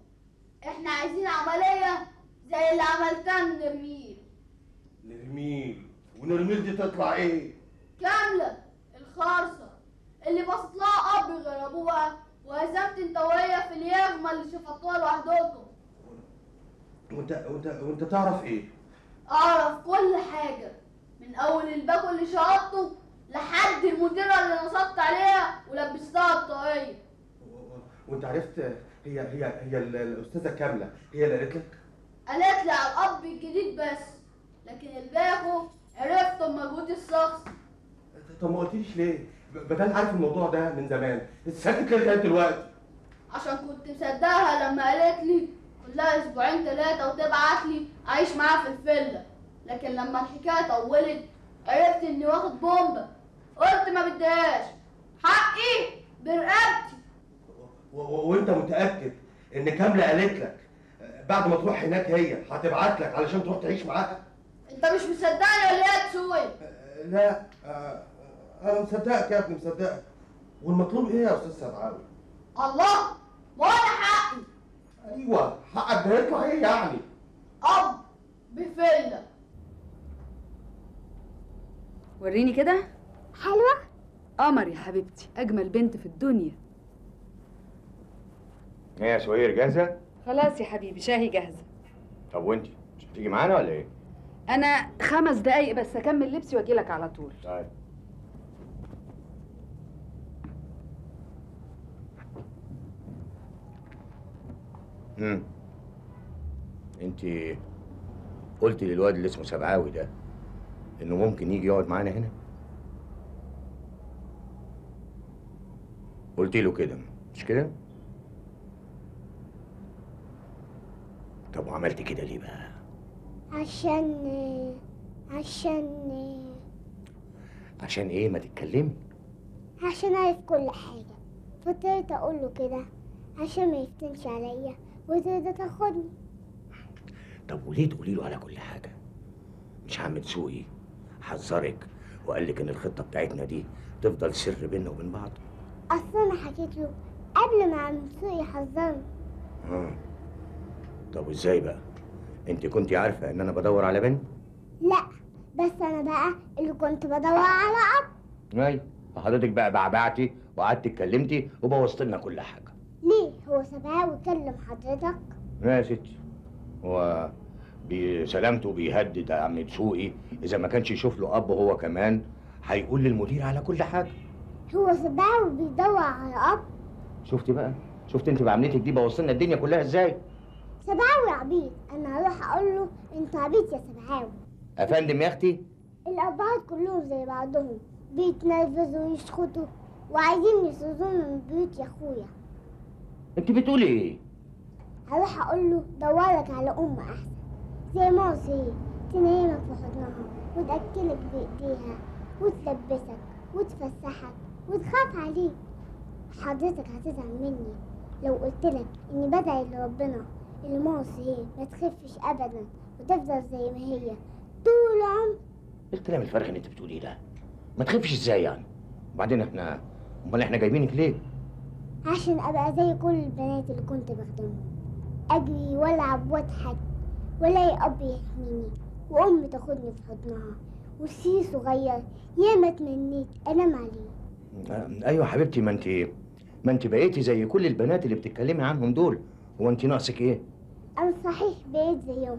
إحنا عايزين عملية زي اللي عملتها من نرميل. نرميل ونرميل دي تطلع إيه؟ كاملة. الخارصة اللي بصت لها أب غير أبوها. وهزمت انت وهي في اليغمة اللي شفتوها لوحدكم. وانت وانت وانت تعرف إيه؟ أعرف كل حاجة من أول الباكو اللي شقطته لحد المديرة اللي نصبت عليها ولبستها الطاقية وأنت عرفت هي هي هي ال- الأستاذة كاملة هي اللي قالت لك؟ قالت لي على الأب الجديد بس لكن الباكو عرفته بمجهودي الشخصي طب ما قلتليش ليه؟ بدل عارف الموضوع ده من زمان ساكت ليه لغايه دلوقتي؟ عشان كنت مصدقها لما قالت لي كلها أسبوعين ثلاثة وتبعت لي اعيش معاها في الفيلا. لكن لما الحكاية طولت عرفت إني واخد بومبا قلت ما بدهاش حقي برقبتي. وانت متأكد إن كاملة قالت لك بعد ما تروح هناك هي هتبعت لك علشان تروح تعيش معاها؟ أنت مش مصدقني ولا إيه يا تسوي؟ لا آه، أنا مصدقك يا ابني مصدقك. والمطلوب إيه يا أستاذ سبعاوي؟ الله! ما أنا حقي! أيوه حقك ده يطلع إيه يعني. أب بفله وريني كده. حلوة؟ قمر يا حبيبتي أجمل بنت في الدنيا. إيه يا سهير جاهزة؟ خلاص يا حبيبي شاهي جاهزة. طب وأنت مش هتيجي معانا ولا إيه؟ أنا خمس دقايق بس أكمل لبسي واجي لك على طول. طيب. امم انت قلت للواد اللي اسمه سبعاوي ده انه ممكن يجي يقعد معانا هنا؟ قلت له كده مش كده؟ طب وعملت كده ليه بقى؟ عشان عشان عشان إيه؟ ما تتكلمي. عشان عارف كل حاجة. فطرت أقول له كده عشان ما يفتنش عليا. وترضى تاخدني طب وليه تقولي له على كل حاجة؟ مش عم دسوقي حذرك وقال لك إن الخطة بتاعتنا دي تفضل سر بيننا وبين بعض. أصل أنا حكيت له قبل ما عم سوق يحذرني. آه طب وإزاي بقى؟ أنت كنت عارفة إن أنا بدور على بنت؟ لا بس أنا بقى اللي كنت بدور على أب. أيوه فحضرتك بقى بعبعتي وقعدت اتكلمتي وبوظت لنا كل حاجة. ليه؟ هو سبعاوي كلم حضرتك؟ يا ستي هو بسلامته بيهدد عم دسوقي إذا ما كانش يشوف له أب هو كمان هيقول للمدير على كل حاجة. هو سبعاوي بيدور على أب؟ شفتي بقى؟ شفت انت بعملتك دي بوظت لنا الدنيا كلها إزاي؟ سبعاوي عبيط أنا هروح أقول له أنت عبيط يا سبعاوي أفندم يا أختي؟ الأبهات كلهم زي بعضهم. بيتنرفزوا ويسخطوا وعايزين يسرزوني من بيوت يا أخويا. انت بتقولي إيه؟ هروح أقول له دورلك على أم أحسن. زي ماوسي تنيمك في حضنها وتأكلك بإيديها وتلبسك وتفسحك وتخاف عليك. حضرتك هتزعل مني. لو قلت لك إني بدعي لربنا اللي ماوسي ما تخفش أبدا وتفضل زي ما هي. طول العمر إيه الكلام الفارغ اللي انت بتقوليه ده. ما تخافش إزاي يعني؟ وبعدين إحنا امال إحنا جايبينك ليه؟ عشان أبقى زي كل البنات اللي كنت بخدمهم أجري وألعب وأضحك وألاقي أب يحميني وأم تاخدني في حضنها وسي صغير ياما تمنيت أنام عليه. أيوه حبيبتي ما انت ما أنت بقيتي زي كل البنات اللي بتتكلمي عنهم دول. هو أنت ناقصك إيه؟ أنا صحيح بقيت زيهم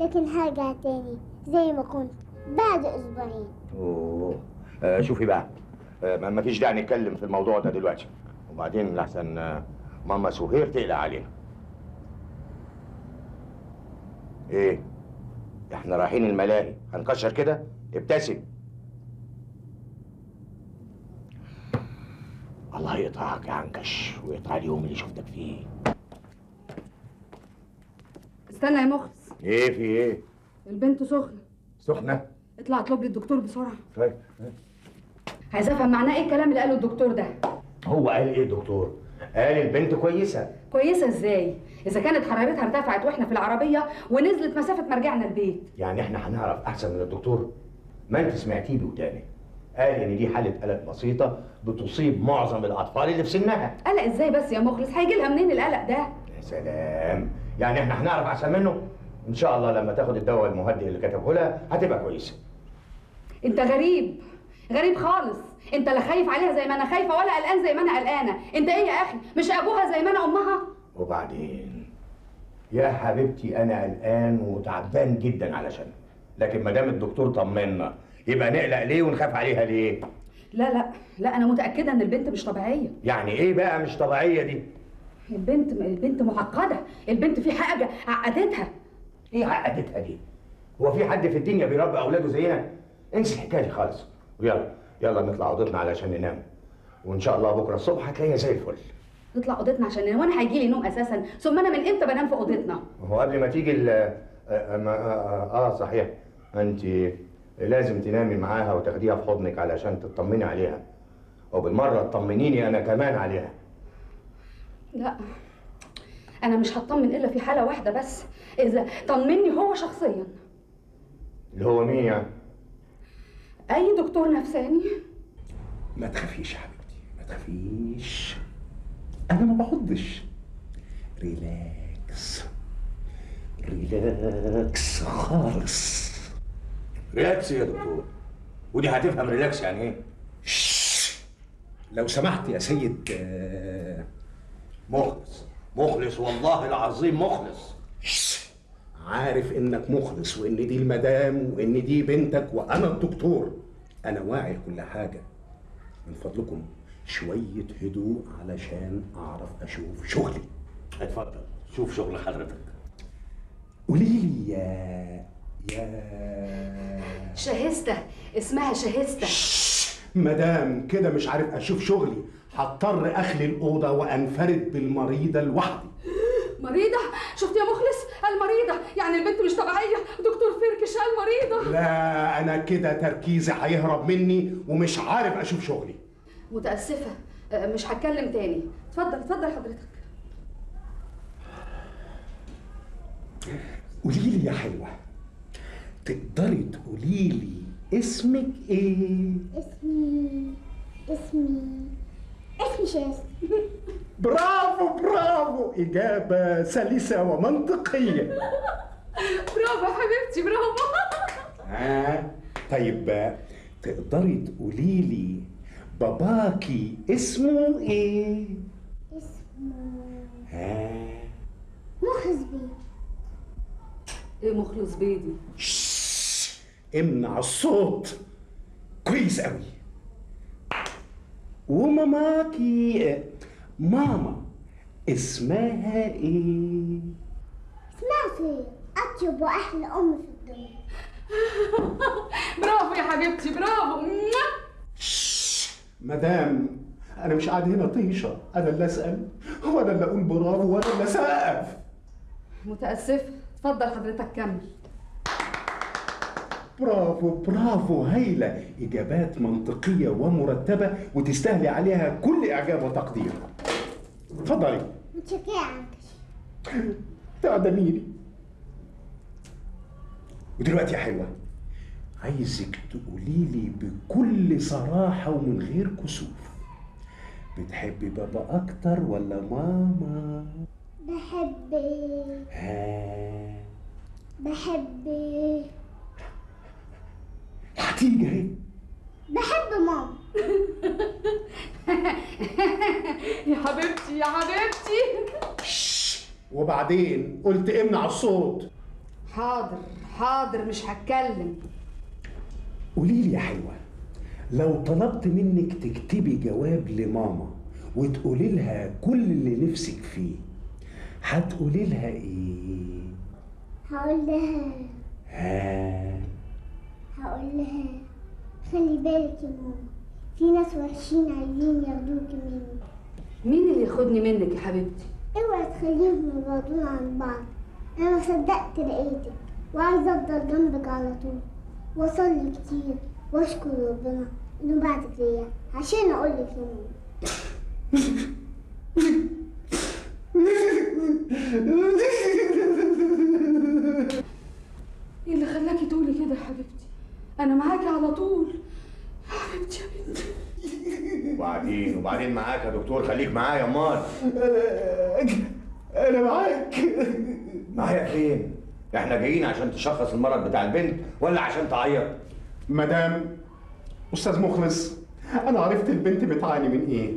لكن هرجع تاني زي ما كنت بعد أسبوعين. أوه. آه شوفي بقى آه ما فيش داعي نتكلم في الموضوع ده دلوقتي. وبعدين لحسن آه ماما سهير تقلق علينا. إيه؟ إحنا رايحين الملاهي. هنكشر كده؟ ابتسم. الله يقطعك يا عنكش ويقطع اليوم اللي شفتك فيه. استنى يا مخلص. إيه في إيه؟ البنت سخنة. سخنة؟ اطلع اطلب لي الدكتور بسرعة. طيب. عايزه افهم معناه إيه الكلام اللي قاله الدكتور ده؟ هو قال إيه الدكتور قال البنت كويسة. كويسة إزاي؟ إذا كانت حرارتها ارتفعت وإحنا في العربية ونزلت مسافة ما رجعنا البيت. يعني إحنا هنعرف أحسن من الدكتور؟ ما انت سمعتيه بودانك قال إن دي حالة قلق بسيطة بتصيب معظم الأطفال اللي في سنها. قلق إزاي بس يا مخلص؟ هيجي لها منين القلق ده؟ يا سلام! يعني إحنا هنعرف أحسن منه؟ إن شاء الله لما تاخد الدواء المهدئ اللي كتبه لها هتبقى كويسة. انت غريب. غريب خالص. انت لا خايف عليها زي ما أنا خايفة ولا قلقان زي ما أنا قلقانة. انت إيه يا أخي؟ مش ابوها زي ما أنا امها؟ وبعدين؟ يا حبيبتي أنا قلقان وتعبان جدا علشان لكن ما دام الدكتور طمنا يبقى نقلق ليه ونخاف عليها ليه؟ لا لا لا أنا متأكدة ان البنت مش طبيعية. يعني إيه بقى مش طبيعية دي؟ البنت البنت معقدة. البنت في حاجة عقدتها. إيه عقدتها دي؟ هو في حد في الدنيا بيربي أولاده زينا؟ انسي الحكاية دي خالص. ويلا يلا نطلع أوضتنا علشان ننام. وإن شاء الله بكرة الصبح هتلاقيها زي الفل. نطلع أوضتنا عشان ننام وأنا هيجي لي نوم أساسا. ثم أنا من إمتى بنام في أوضتنا؟ هو قبل ما تيجي ال آه, آه, آه, آه صحيح. انت لازم تنامي معاها وتاخديها في حضنك علشان تطمني عليها. وبالمرة تطمنيني أنا كمان عليها. لا أنا مش هطمن إلا في حالة واحدة بس. إذا طمني هو شخصيا. اللي هو مين يعني؟ أي دكتور نفساني؟ ما تخافيش يا حبيبتي ما تخافيش. أنا ما بحضش ريلاكس. relax خالص. relax يا دكتور؟ ودي هتفهم relax يعني إيه؟ لو سمحت يا سيد آه، مخلص. مخلص والله العظيم مخلص. عارف إنك مخلص وإن دي المدام وإن دي بنتك وأنا الدكتور. أنا واعي لكل حاجة. من فضلكم شوية هدوء علشان أعرف أشوف شغلي. اتفضل شوف شغل حضرتك. قولي لي يا يا شاهستة اسمها شاهستة. مدام كده مش عارف أشوف شغلي. هضطر أخلي الأوضة وأنفرد بالمريضة لوحدي. مريضة؟ شفت يا مخلص؟ المريضة. يعني البنت مش طبيعية. دكتور فركش المريضة لا أنا كده تركيزي هيهرب مني ومش عارف أشوف شغلي. متأسفة. آه، مش هتكلم تاني. اتفضل اتفضل حضرتك. قولي لي يا حلوة تقدري تقولي لي اسمك إيه؟ اسمي اسمي اسمي شاس. برافو برافو. إجابة سلسة ومنطقية. برافو يا حبيبتي برافو. ها طيب آه، تقدري تقولي لي باباكي اسمه إيه؟ اسمه ها مخلص بيه إيه مخلص بيدي امنع الصوت. كويس قوي وماماكي ماما اسمها إيه؟ اسمها أطيب واحلى أم في الدنيا. *laughs* برافو يا حبيبتي برافو. مدام أنا مش قاعد هنا طيشة. أنا اللي اسال وأنا اللي أقول برافو وأنا اللي اسقف متأسفة اتفضل حضرتك كمل. برافو برافو. هايله إجابات منطقية ومرتبة وتستاهلي عليها كل إعجاب وتقدير. اتفضلي متشكرة تقدميلي ودلوقتي يا حلوة عايزك تقولي لي بكل صراحة ومن غير كسوف بتحبي بابا أكتر ولا ماما؟ بحب ها؟ بحب هتيجي اهي. بحب ماما. *laughs* يا حبيبتي يا حبيبتي. وبعدين قلت امنع الصوت. حاضر حاضر مش هتكلم. قولي لي يا حلوة لو طلبت منك تكتبي جواب لماما وتقولي لها كل اللي نفسك فيه هتقولي لها إيه؟ هقول لها. ها. هقول لها خلي بالك يا ماما في ناس وحشين عايزين ياخدوكي مني. مين اللي ياخدني منك يا حبيبتي؟ اوعي تخليهم يبعدونا عن بعض. أنا صدقت لقيتك وعايزة افضل جنبك على طول. واصلي كتير واشكر ربنا انه بعتك ليا عشان اقولك يا ماما. إيه اللي خلاكي تقولي كده يا حبيبتي؟ أنا معاكي على طول. يا حبيبتي يا بنتي وبعدين وبعدين معاك يا دكتور خليك معايا امال أنا معاك. معايا فين؟ إحنا جايين عشان تشخص المرض بتاع البنت ولا عشان تعيط؟ مدام أستاذ مخلص أنا عرفت البنت بتعاني من إيه.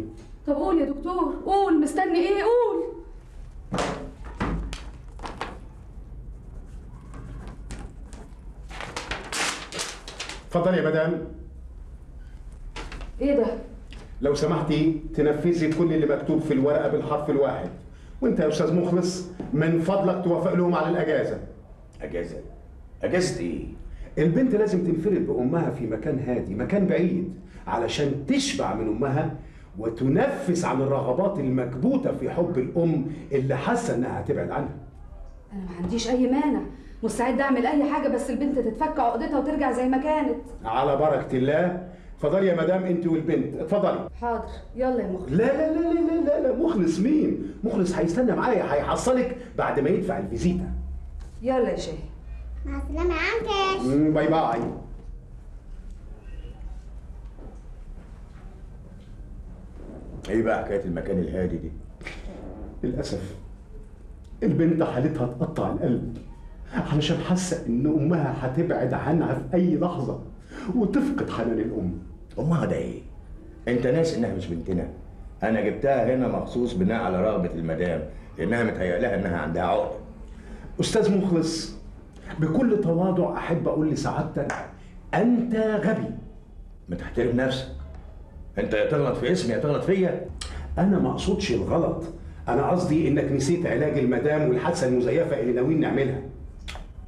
طب قول يا دكتور قول مستني إيه؟ قول. اتفضلي يا مدام. إيه ده؟ لو سمحتي تنفذي كل اللي مكتوب في الورقة بالحرف الواحد. وانت يا أستاذ مخلص من فضلك توافق لهم على الأجازة. أجازة؟ أجازة إيه؟ البنت لازم تنفرد بأمها في مكان هادي مكان بعيد علشان تشبع من أمها وتنفس عن الرغبات المكبوتة في حب الأم اللي حاسة إنها هتبعد عنها. أنا ما عنديش أي مانع. مستعد أعمل أي حاجة بس البنت تتفك عقدتها وترجع زي ما كانت. على بركة الله. اتفضلي يا مدام انت والبنت. اتفضلي. حاضر. يلا يا مخلص. لا لا لا لا لا لا, مخلص مين؟ مخلص هيستنى معايا هيحصلك بعد ما يدفع الفيزيتا. يلا يا شاهي مع السلامة يا عنكش bye bye. إيه بقى حكاية المكان الهادي دي؟ للأسف البنت حالتها تقطع القلب. علشان حاسة إن أمها هتبعد عنها في أي لحظة. وتفقد حنان الأم. أمها ده إيه؟ أنت ناس إنها مش بنتنا. أنا جبتها هنا مخصوص بناء على رغبة المدام لانها متهيأ لها إنها عندها عقده أستاذ مخلص بكل تواضع أحب أقول لسعادتك أنت غبي. ما تحترم نفسك. أنت يا تغلط في اسمي يا تغلط فيا. أنا ما أقصدش الغلط. أنا قصدي إنك نسيت علاج المدام والحادثة المزيفة اللي ناويين نعملها.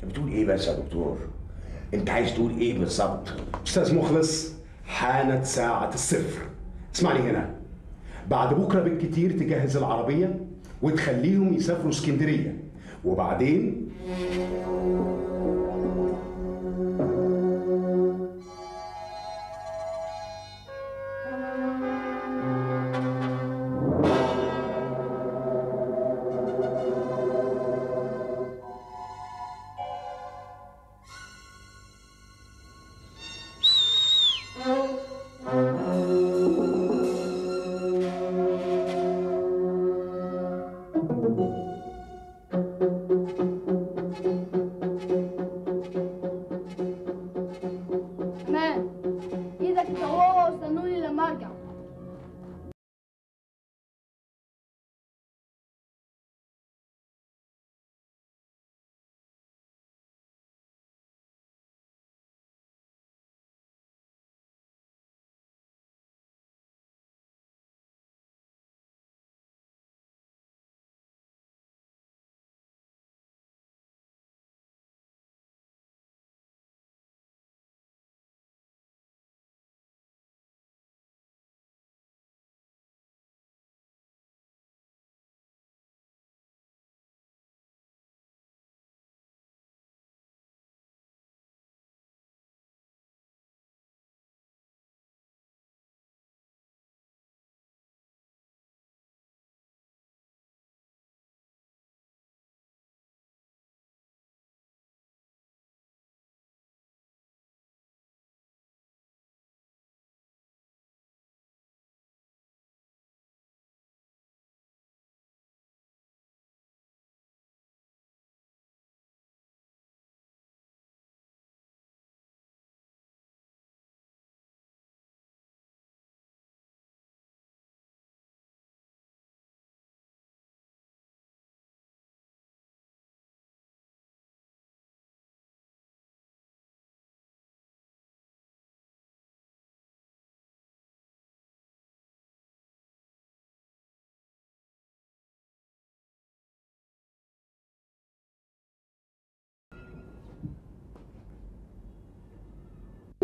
انت بتقول إيه بس يا دكتور؟ انت عايز تقول إيه بالظبط؟ أستاذ مخلص حانت ساعة الصفر. اسمعني هنا. بعد بكرة بالكتير تجهز العربية وتخليهم يسافروا اسكندرية. وبعدين؟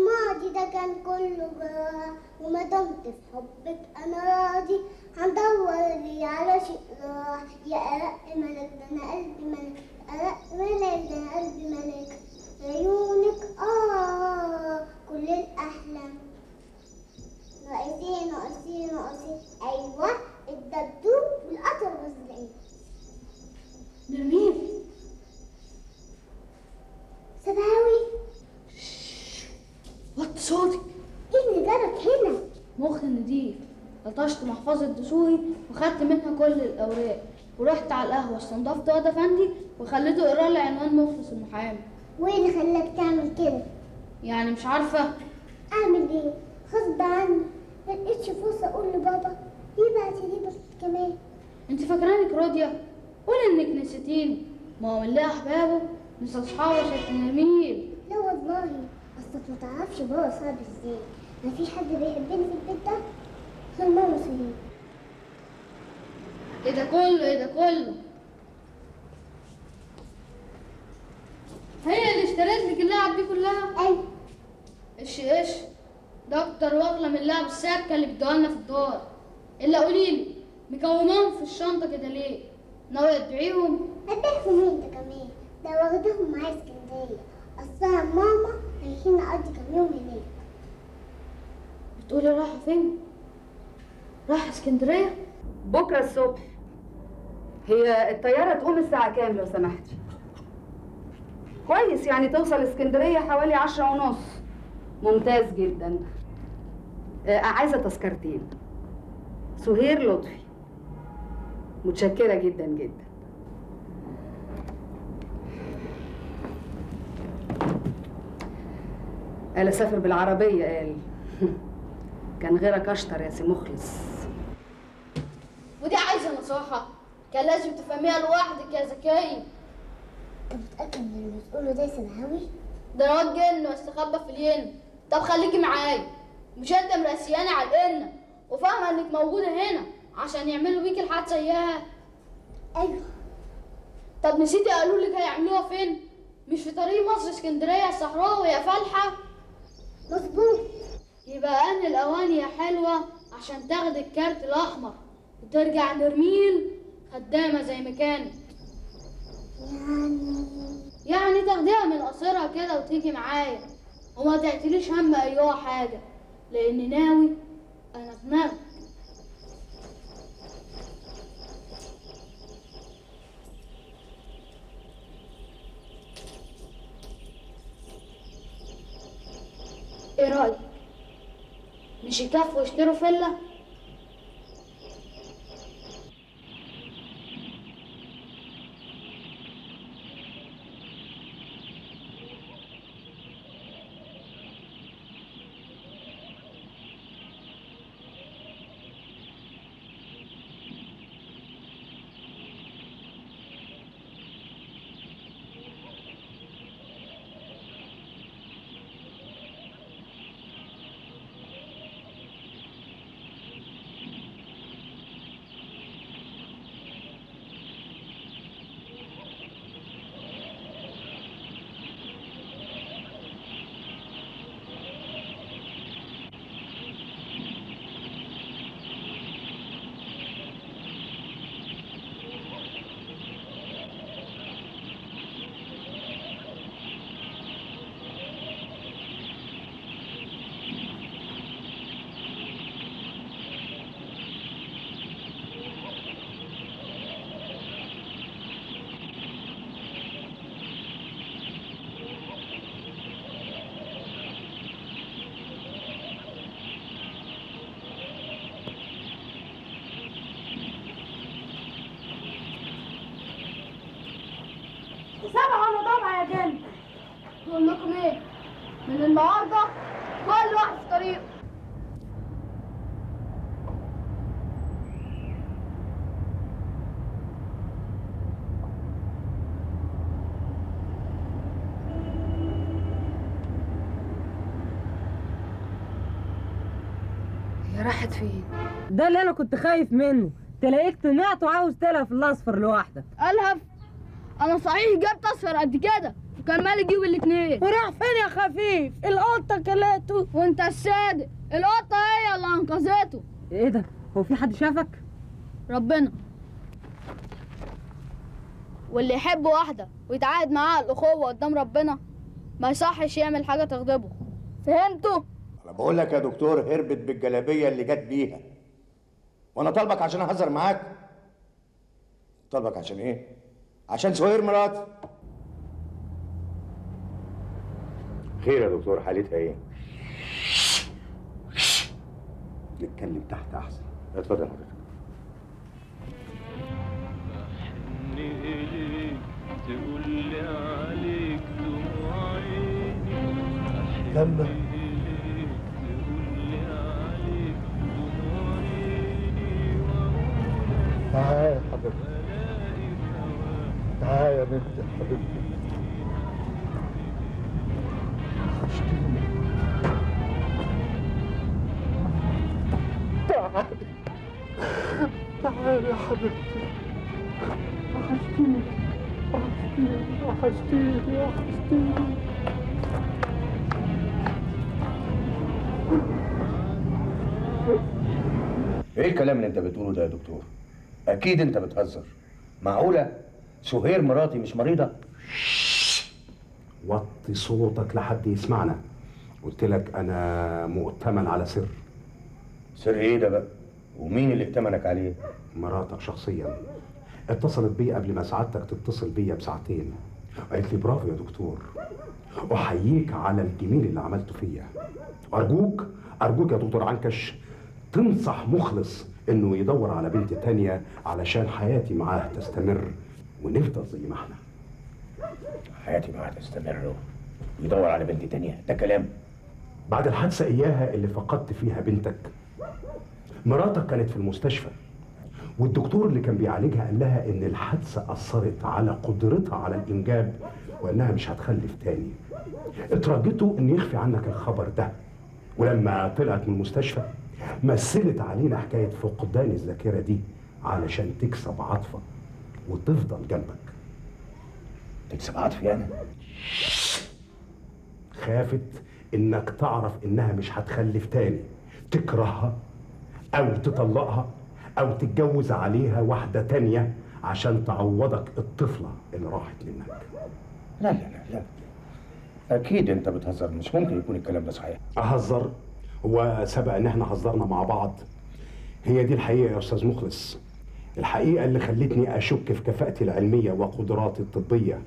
الماضي ده كان كله جراح وما دمت في حبك أنا راضي هندور لي على شيء راح. يا أرق ملك ده أنا قلبي ملك. أرق ملك ده أنا قلبي ملك. عيونك آه كل الأحلام. ناقصين ناقصين ناقصين أيوه الدبدوب والقطر والزعيم نرمين سباوي وطي صوتك إيه اللي جابك هنا مخ نضيف لطشت محفظة دسوقي وخدت منها كل الأوراق. ورحت على القهوة استنضفت واد أفندي وخليته يقرأ لي عنوان مخلص المحامي. وإيه اللي خلاك تعمل كده؟ يعني مش عارفة. أعمل إيه؟ غصب عني. ما لقيتش فرصة أقول لبابا. يبعت لي بس كمان؟ أنت فاكرانك راضية؟ قولي إنك نسيتيني. ما هو من ليه أحبابه نسى أصحابه عشان نرمين لا والله. أصلك ما تعرفش بابا صعب إزاي. مفيش حد بيحبني في البيت ده. سليم إيه ده كله إيه ده كله؟ هي اللي اشتريت لك اللعب دي كلها؟ أيوه إيش إيش؟ ده أكتر واغلى من اللعب السكه اللي بيدوها لنا في الدار. إلا قولي لي مكوماهم في الشنطة كده ليه؟ ناويه تبيعيهم؟ هتبيعهم أنت كمان. ده واخدهم معايا اسكندرية. أصلا ماما رايحين نقضي كام يوم هناك. بتقولي رايحة فين؟ رايحة اسكندرية؟ بكرة الصبح. هي الطيارة تقوم الساعة كام لو سمحتي كويس يعني توصل اسكندرية حوالي عشرة ونص. ممتاز جدا. آه عايزة تذكرتين. سهير لطفي. متشكرة جدا جدا. قال اسافر بالعربية قال *laughs* كان غيرك أشطر يا سي مخلص. ودي عايزة نصيحة كان لازم تفهميها لوحدك يا زكية أنت متأكد إن اللي بتقوله ده سماوي؟ ده واد جن واستخبى في الين. طب خليكي معايا. مش أنت مرسياني على القرنة وفاهمة إنك موجودة هنا عشان يعملوا بيكي الحادثة إياها. أيوه. طب نسيتي قالوا لك هيعملوها فين؟ مش في طريق مصر اسكندرية الصحراوي يا فالحة؟ مظبوط. يبقى أن الاوان يا حلوة عشان تاخد الكارت الأحمر. وترجع نرميل خدامة زي ما كانت يعني يعني تاخديها من قصرها كده وتيجي معايا وما تعتليش هم أيوه حاجة لأن ناوي أنا دماغي إيه رأيك؟ مش يكفوا يشتروا فيلا؟ فين؟ ده اللي أنا كنت خايف منه. تلاقيك طمعت وعاوز تلهف الأصفر لوحدك. ألهف؟ أنا صحيح جبت أصفر قد كده وكان مالي أجيب الاتنين. وراح فين يا خفيف؟ القطة كلته. وأنت الصادق القطة هي اللي أنقذته. إيه ده؟ هو في حد شافك؟ ربنا. واللي يحب واحدة ويتعاهد معاها الأخوة قدام ربنا ما يصحش يعمل حاجة تغضبه. فهمتوا؟ بقول لك يا دكتور هربت بالجلابية اللي جت بيها. وأنا طالبك عشان أهزر معاك. طالبك عشان إيه؟ عشان سهير مراتي. خير يا دكتور حالتها إيه؟ نتكلم تحت أحسن. اتفضل حضرتك. تقول لي عليك دموع عيني لما تعالى يا حبيبتي. تعالى يا بنتي حبيبتي. تعالى تعالى يا حبيبتي. وحشتيني وحشتيني. وحشتيني. وحشتيني. إيه الكلام اللي أنت بتقوله ده يا دكتور؟ أكيد أنت بتهزر. معقولة؟ سهير مراتي مش مريضة؟ وطي صوتك لحد يسمعنا. قلت لك أنا مؤتمن على سر. سر إيه ده بقى؟ ومين اللي ائتمنك عليه؟ مراتك شخصيا. اتصلت بي قبل ما سعادتك تتصل بيا بساعتين. قالت لي برافو يا دكتور. أحييك على الجميل اللي عملته فيا. أرجوك أرجوك يا دكتور عنكش تنصح مخلص إنه يدور على بنت تانية علشان حياتي معاه تستمر. ونفضل زي ما إحنا حياتي معاه تستمر. ويدور على بنت تانية. ده كلام. بعد الحادثة إياها اللي فقدت فيها بنتك. مراتك كانت في المستشفى. والدكتور اللي كان بيعالجها قال لها إن الحادثة أثرت على قدرتها على الإنجاب وإنها مش هتخلف تاني. اترجته إن يخفي عنك الخبر ده. ولما طلعت من المستشفى مثلت علينا حكاية فقدان الذاكرة دي علشان تكسب عاطفة وتفضل جنبك. تكسب عاطفي أنا خافت إنك تعرف إنها مش هتخلف تاني. تكرهها أو تطلقها أو تتجوز عليها واحدة تانية عشان تعوضك الطفلة اللي راحت منك. لا لا لا لا. أكيد أنت بتهزر مش ممكن يكون الكلام ده صحيح. أهزر؟ هو سبق إن إحنا هزرنا مع بعض. هي دي الحقيقة يا أستاذ مخلص. الحقيقة اللي خلتني أشك في كفاءتي العلمية وقدراتي الطبية.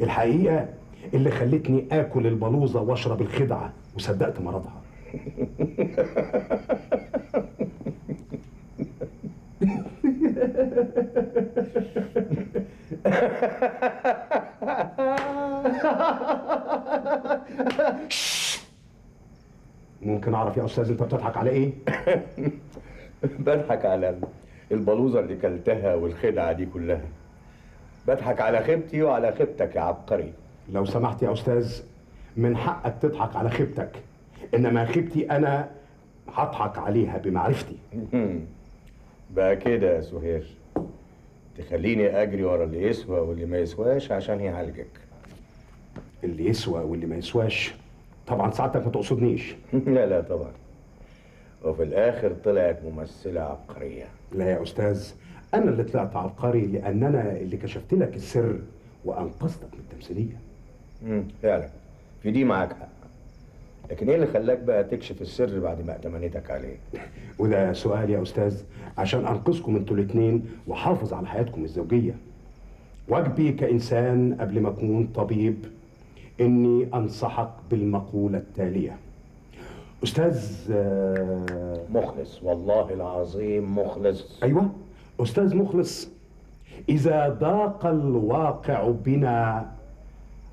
الحقيقة اللي خلتني آكل البلوزة وأشرب الخدعة وصدقت مرضها. *laughs* ممكن أعرف يا أستاذ أنت بتضحك على إيه؟ *laughs* بضحك على البلوزة اللي كلتها والخدعة دي كلها. بضحك على خيبتي وعلى خيبتك يا عبقري. لو سمحت يا أستاذ من حقك تضحك على خيبتك إنما خيبتي أنا هضحك عليها بمعرفتي. *laughs* بقى كده يا سهير. تخليني أجري ورا اللي يسوى واللي ما يسواش عشان يعالجك. اللي يسوى واللي ما يسواش. طبعا سعادتك ما تقصدنيش. *laughs* لا لا طبعا. وفي الآخر طلعت ممثلة عبقرية. لا يا أستاذ أنا اللي طلعت عبقري لأن أنا اللي كشفت لك السر وأنقذتك من التمثيلية. امم فعلا. في دي معاك حق. لكن إيه اللي خلاك بقى تكشف السر بعد ما ائتمنتك عليه؟ *laughs* وده سؤال يا أستاذ عشان أنقذكم أنتوا الاثنين وأحافظ على حياتكم الزوجية. واجبي كإنسان قبل ما أكون طبيب إني أنصحك بالمقولة التالية. أستاذ آه، مخلص والله العظيم مخلص. أيوه. أستاذ مخلص إذا ضاق الواقع بنا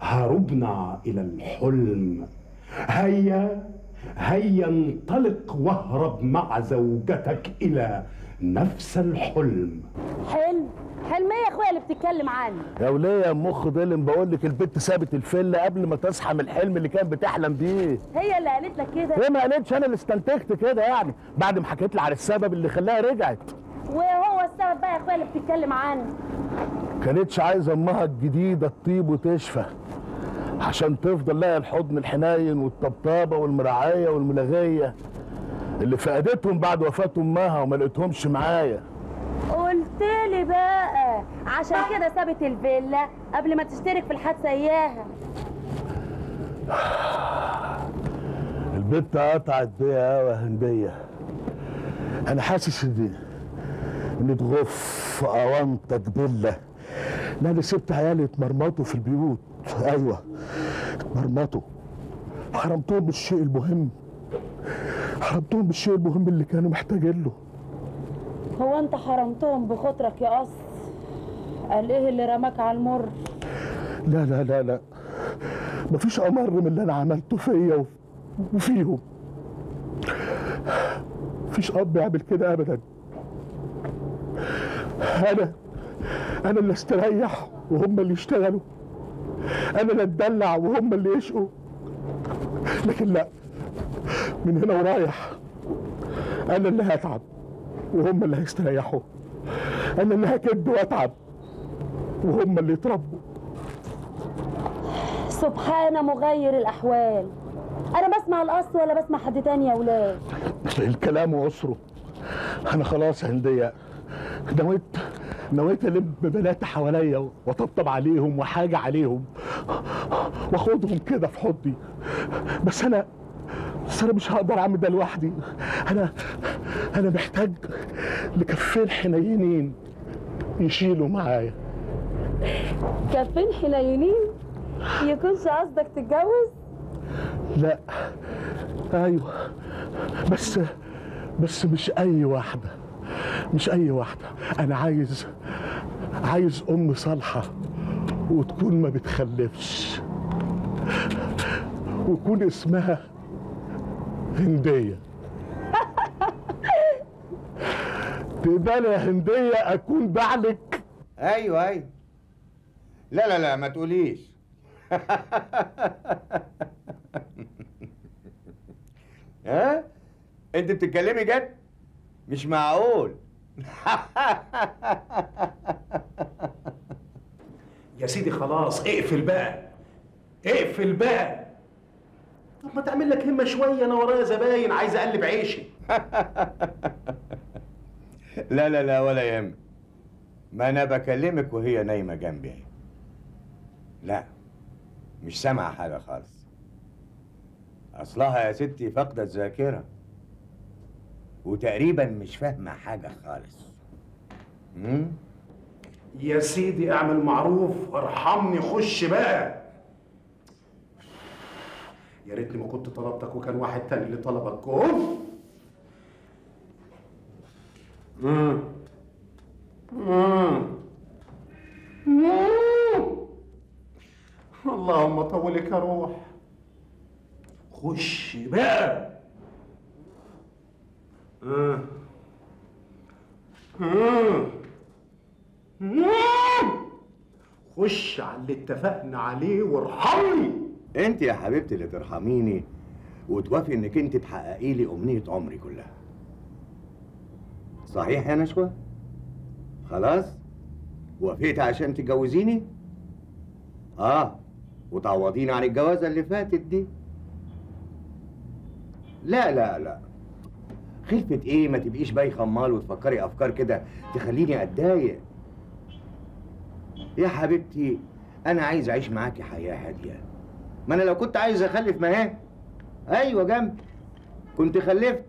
هربنا إلى الحلم. هيا هيا انطلق واهرب مع زوجتك إلى نفس الحلم. حلم؟ حلم إيه يا اخويا اللي بتتكلم عنه. يا وليه يا مخ ظلم بقول لك البت سابت الفله قبل ما تصحى من الحلم اللي كانت بتحلم بيه. هي اللي قالت لك كده. إيه ما قالتش أنا اللي استنتجت كده يعني. بعد ما حكيت لي على السبب اللي خلاها رجعت. وهو السبب بقى يا اخويا اللي بتتكلم عنه. كانتش عايزة أمها الجديدة تطيب وتشفى. عشان تفضل لها الحضن الحنين والطبطابة والمرعايه والملغية. اللي فقدتهم بعد وفاة أمها وما لقيتهمش معايا. قلت لي بقى. عشان كده سابت الفيلا قبل ما تشترك في الحادثة إياها. *sighs* البت قطعت بيا قوي يا هندية. أنا حاسس إن إن تغف اوانطك بالله. لا أنا سبت عيالي يتمرمطوا في البيوت. أيوه اتمرمطوا. حرمتهم بالشيء المهم. حرمتهم بالشيء المهم اللي كانوا محتاجين له. هو انت حرمتهم بخاطرك يا قص؟ قال إيه اللي رماك على المر؟ لا لا لا لا. مفيش أمر من اللي أنا عملته فيا وف- وفيهم. مفيش اب يعمل كده ابدا. أنا أنا اللي استريح وهم اللي يشتغلوا. أنا اللي اتدلع وهم اللي يشقوا. لكن لا. من هنا ورايح. أنا اللي هتعب وهم اللي هيستريحوا. أنا اللي هكد واتعب وهم اللي يتربوا. سبحان مغير الأحوال. أنا بسمع القص ولا بسمع حد تاني يا ولاد الكلام وأسره أنا خلاص يا هندية نويت نويت ألم بنات حواليا وأطبطب عليهم وحاجة عليهم. وأخدهم كده في حضني. بس أنا بس أنا مش هقدر أعمل ده لوحدي. أنا أنا محتاج لكفين حنينين يشيلوا معايا. كفين حنينين؟ يكونش قصدك تتجوز؟ لا. أيوه. بس بس مش أي واحدة. مش أي واحدة. أنا عايز عايز أم صالحة وتكون ما بتخلفش. ويكون اسمها هندية. تقبل يا هندية أكون بعلك. أيوه أيوه. لا لا لا ما تقوليش. *laughs* ها؟ أنت بتتكلمي جد؟ مش معقول. *laughs* يا سيدي خلاص اقفل بقى. اقفل بقى. طب ما تعمل لك همة شوية أنا ورايا زباين عايز أقلب عيشي. *laughs* لا لا لا ولا يهم. ما أنا بكلمك وهي نايمة جنبي. لا مش سامعة حاجة خالص. أصلها يا ستي فاقده الذاكره وتقريبا مش فاهمة حاجة خالص. امم يا سيدي اعمل معروف ارحمني خش بقى. يا ريتني ما كنت طلبتك وكان واحد تاني اللي طلبك. اوف. اللهم طولك يا روح. خش بقى. خش على اللي اتفقنا عليه وارحمني. انت يا حبيبتي اللي ترحميني وتوافقي انك انت تحققي لي امنية عمري كلها. صحيح يا نشوى خلاص؟ وافقت عشان تتجوزيني؟ آه وتعوضيني عن الجوازه اللي فاتت دي؟ لا لا لا. خلفة إيه ما تبقيش باي خمال وتفكري افكار كده تخليني اتضايق؟ يا حبيبتي أنا عايز اعيش معاكي حياة هادية. ما أنا لو كنت عايز أخلف ما هي؟ أيوه جنبي كنت خلفت.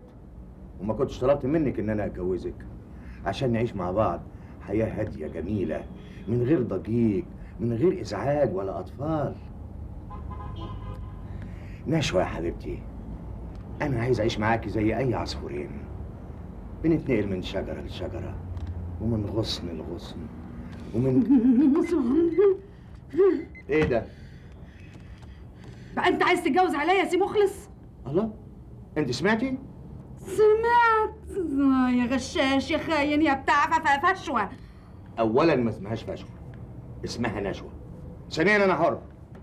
وما كنتش طلبت منك إن أنا أتجوزك. عشان نعيش مع بعض حياة هادية جميلة من غير ضجيج من غير إزعاج ولا أطفال. نشوى يا حبيبتي. أنا عايز أعيش معاكي زي أي عصفورين. بنتنقل من شجرة لشجرة ومن غصن لغصن ومن *laughs* إيه ده؟ بقى انت عايز تتجوز عليا يا سي مخلص؟ الله أنت سمعتي؟ سمعت. يا غشاش يا خاين يا بتاع فشوة. اولا ما اسمهاش فشوى اسمها نشوى ثانيا أنا حر.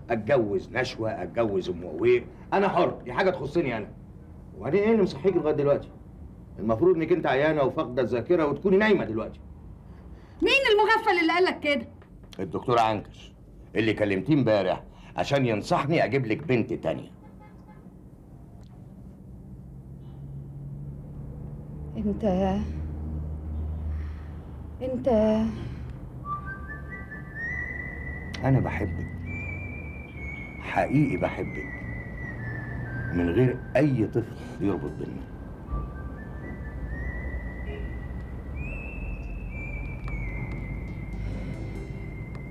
أتجوز نشوى أتجوز أم أنا حر دي حاجة تخصني أنا. وبعدين إيه اللي مصحيك لغاية دلوقتي؟ المفروض إنك أنت عيانة وفاقدة الذاكرة وتكوني نايمة دلوقتي. مين المغفل اللي قالك كده؟ الدكتور عنكش اللي كلمتيه امبارح. عشان ينصحني أجيب لك بنت تانية. انت انت أنا بحبك. حقيقي بحبك. من غير أي طفل يربط بينا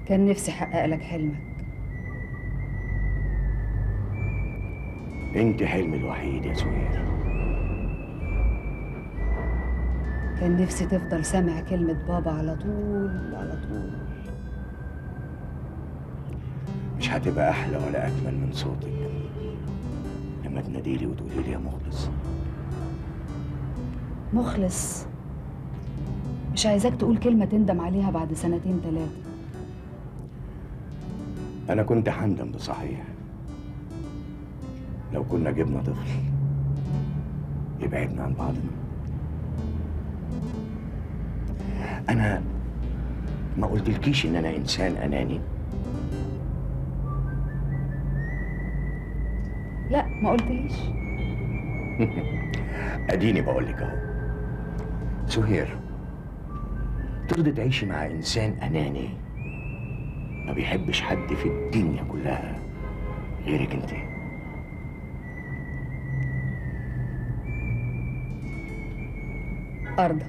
كان نفسي أحقق لك حلمك. انت حلمي الوحيد يا سهير كان نفسي تفضل سامع كلمة بابا على طول على طول. مش هتبقى أحلى ولا أجمل من صوتك. لما تناديلي وتقولي لي يا مخلص. مخلص؟ مش عايزاك تقول كلمة تندم عليها بعد سنتين تلاتة. أنا كنت هندم ده صحيح. لو كنا جبنا طفل يبعدنا عن بعضنا. أنا ما قلتلكيش إن أنا إنسان أناني. لا ما قلتليش. *laughs* أديني بقول لك أهو. سهير ترضي تعيشي مع إنسان أناني؟ ما بيحبش حد في الدنيا كلها غيرك أنت. ارضى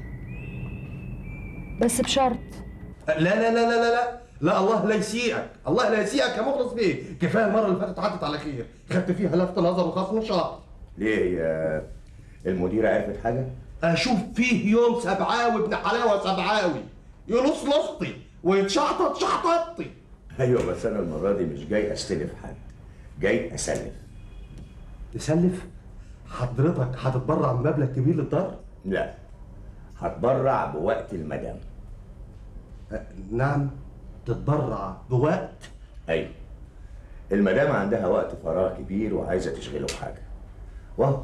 بس بشرط. لا لا لا لا لا لا. لا الله لا يسيئك الله لا يسيئك يا مخلص بيه كفاية المرة اللي فاتت عدت على خير. خدت فيها لفت نظر وخصم شهر ليه يا المديرة عرفت حاجة؟ أشوف فيه يوم سبعاوي ابن حلاوة سبعاوي. يلص لصطي ويتشعطط شعططي. أيوه بس أنا المرة دي مش جاي أستلف حد جاي أسلف. تسلف؟ حضرتك هتتبرع بمبلغ كبير للدار؟ لا. هتبرع بوقت المدام. نعم تتبرع بوقت؟ أيوه. المدام عندها وقت فراغ كبير وعايزة تشغله بحاجه وهو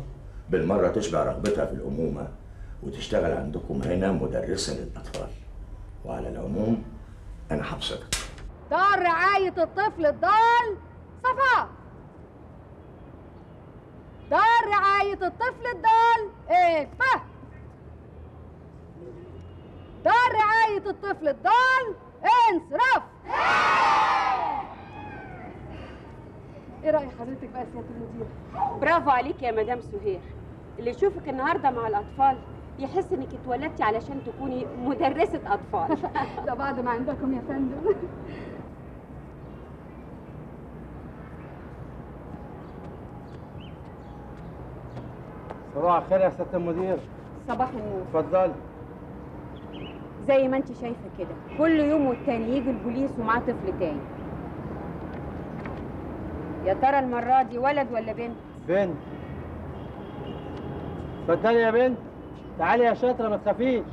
بالمرة تشبع رغبتها في الأمومة وتشتغل عندكم هنا مدرسه للأطفال. وعلى العموم أنا هبسطك دار رعاية الطفل الضال صفاء دار رعاية الطفل الضال اكفى دار رعاية الطفل الضال انصرف إيه رأي حضرتك بقى يا سيادة المدير؟ برافو عليك يا مدام سهير. اللي يشوفك النهارده مع الأطفال يحس إنك اتولدتي علشان تكوني مدرسة أطفال. *laughs* ده بعد ما عندكم يا فندم. صباح الخير يا سيادة المدير. صباح النور. اتفضلي. زي ما انت شايفة كده. كل يوم والتاني يجي البوليس ومعاه طفل تاني. يا ترى المرة دي ولد ولا بنت؟ بنت. اتفضلي يا بنت. تعالي يا شاطرة ما تخافيش.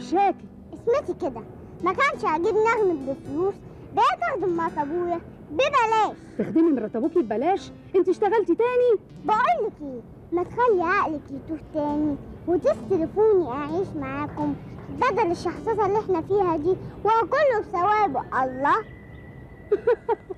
مشاكي اسمتي كده. ما كانش عاجبني اغنب بفلوس بقيت أخدم مع أبويا ببلاش. تخدمي مرات أبوكي ببلاش؟ أنت اشتغلتي تاني؟ بقول لك إيه ما تخلي عقلك يتوه تاني وتستلفوني أعيش معاكم بدل الشحصصة اللي إحنا فيها دي. وكله بثوابه الله. *laughs*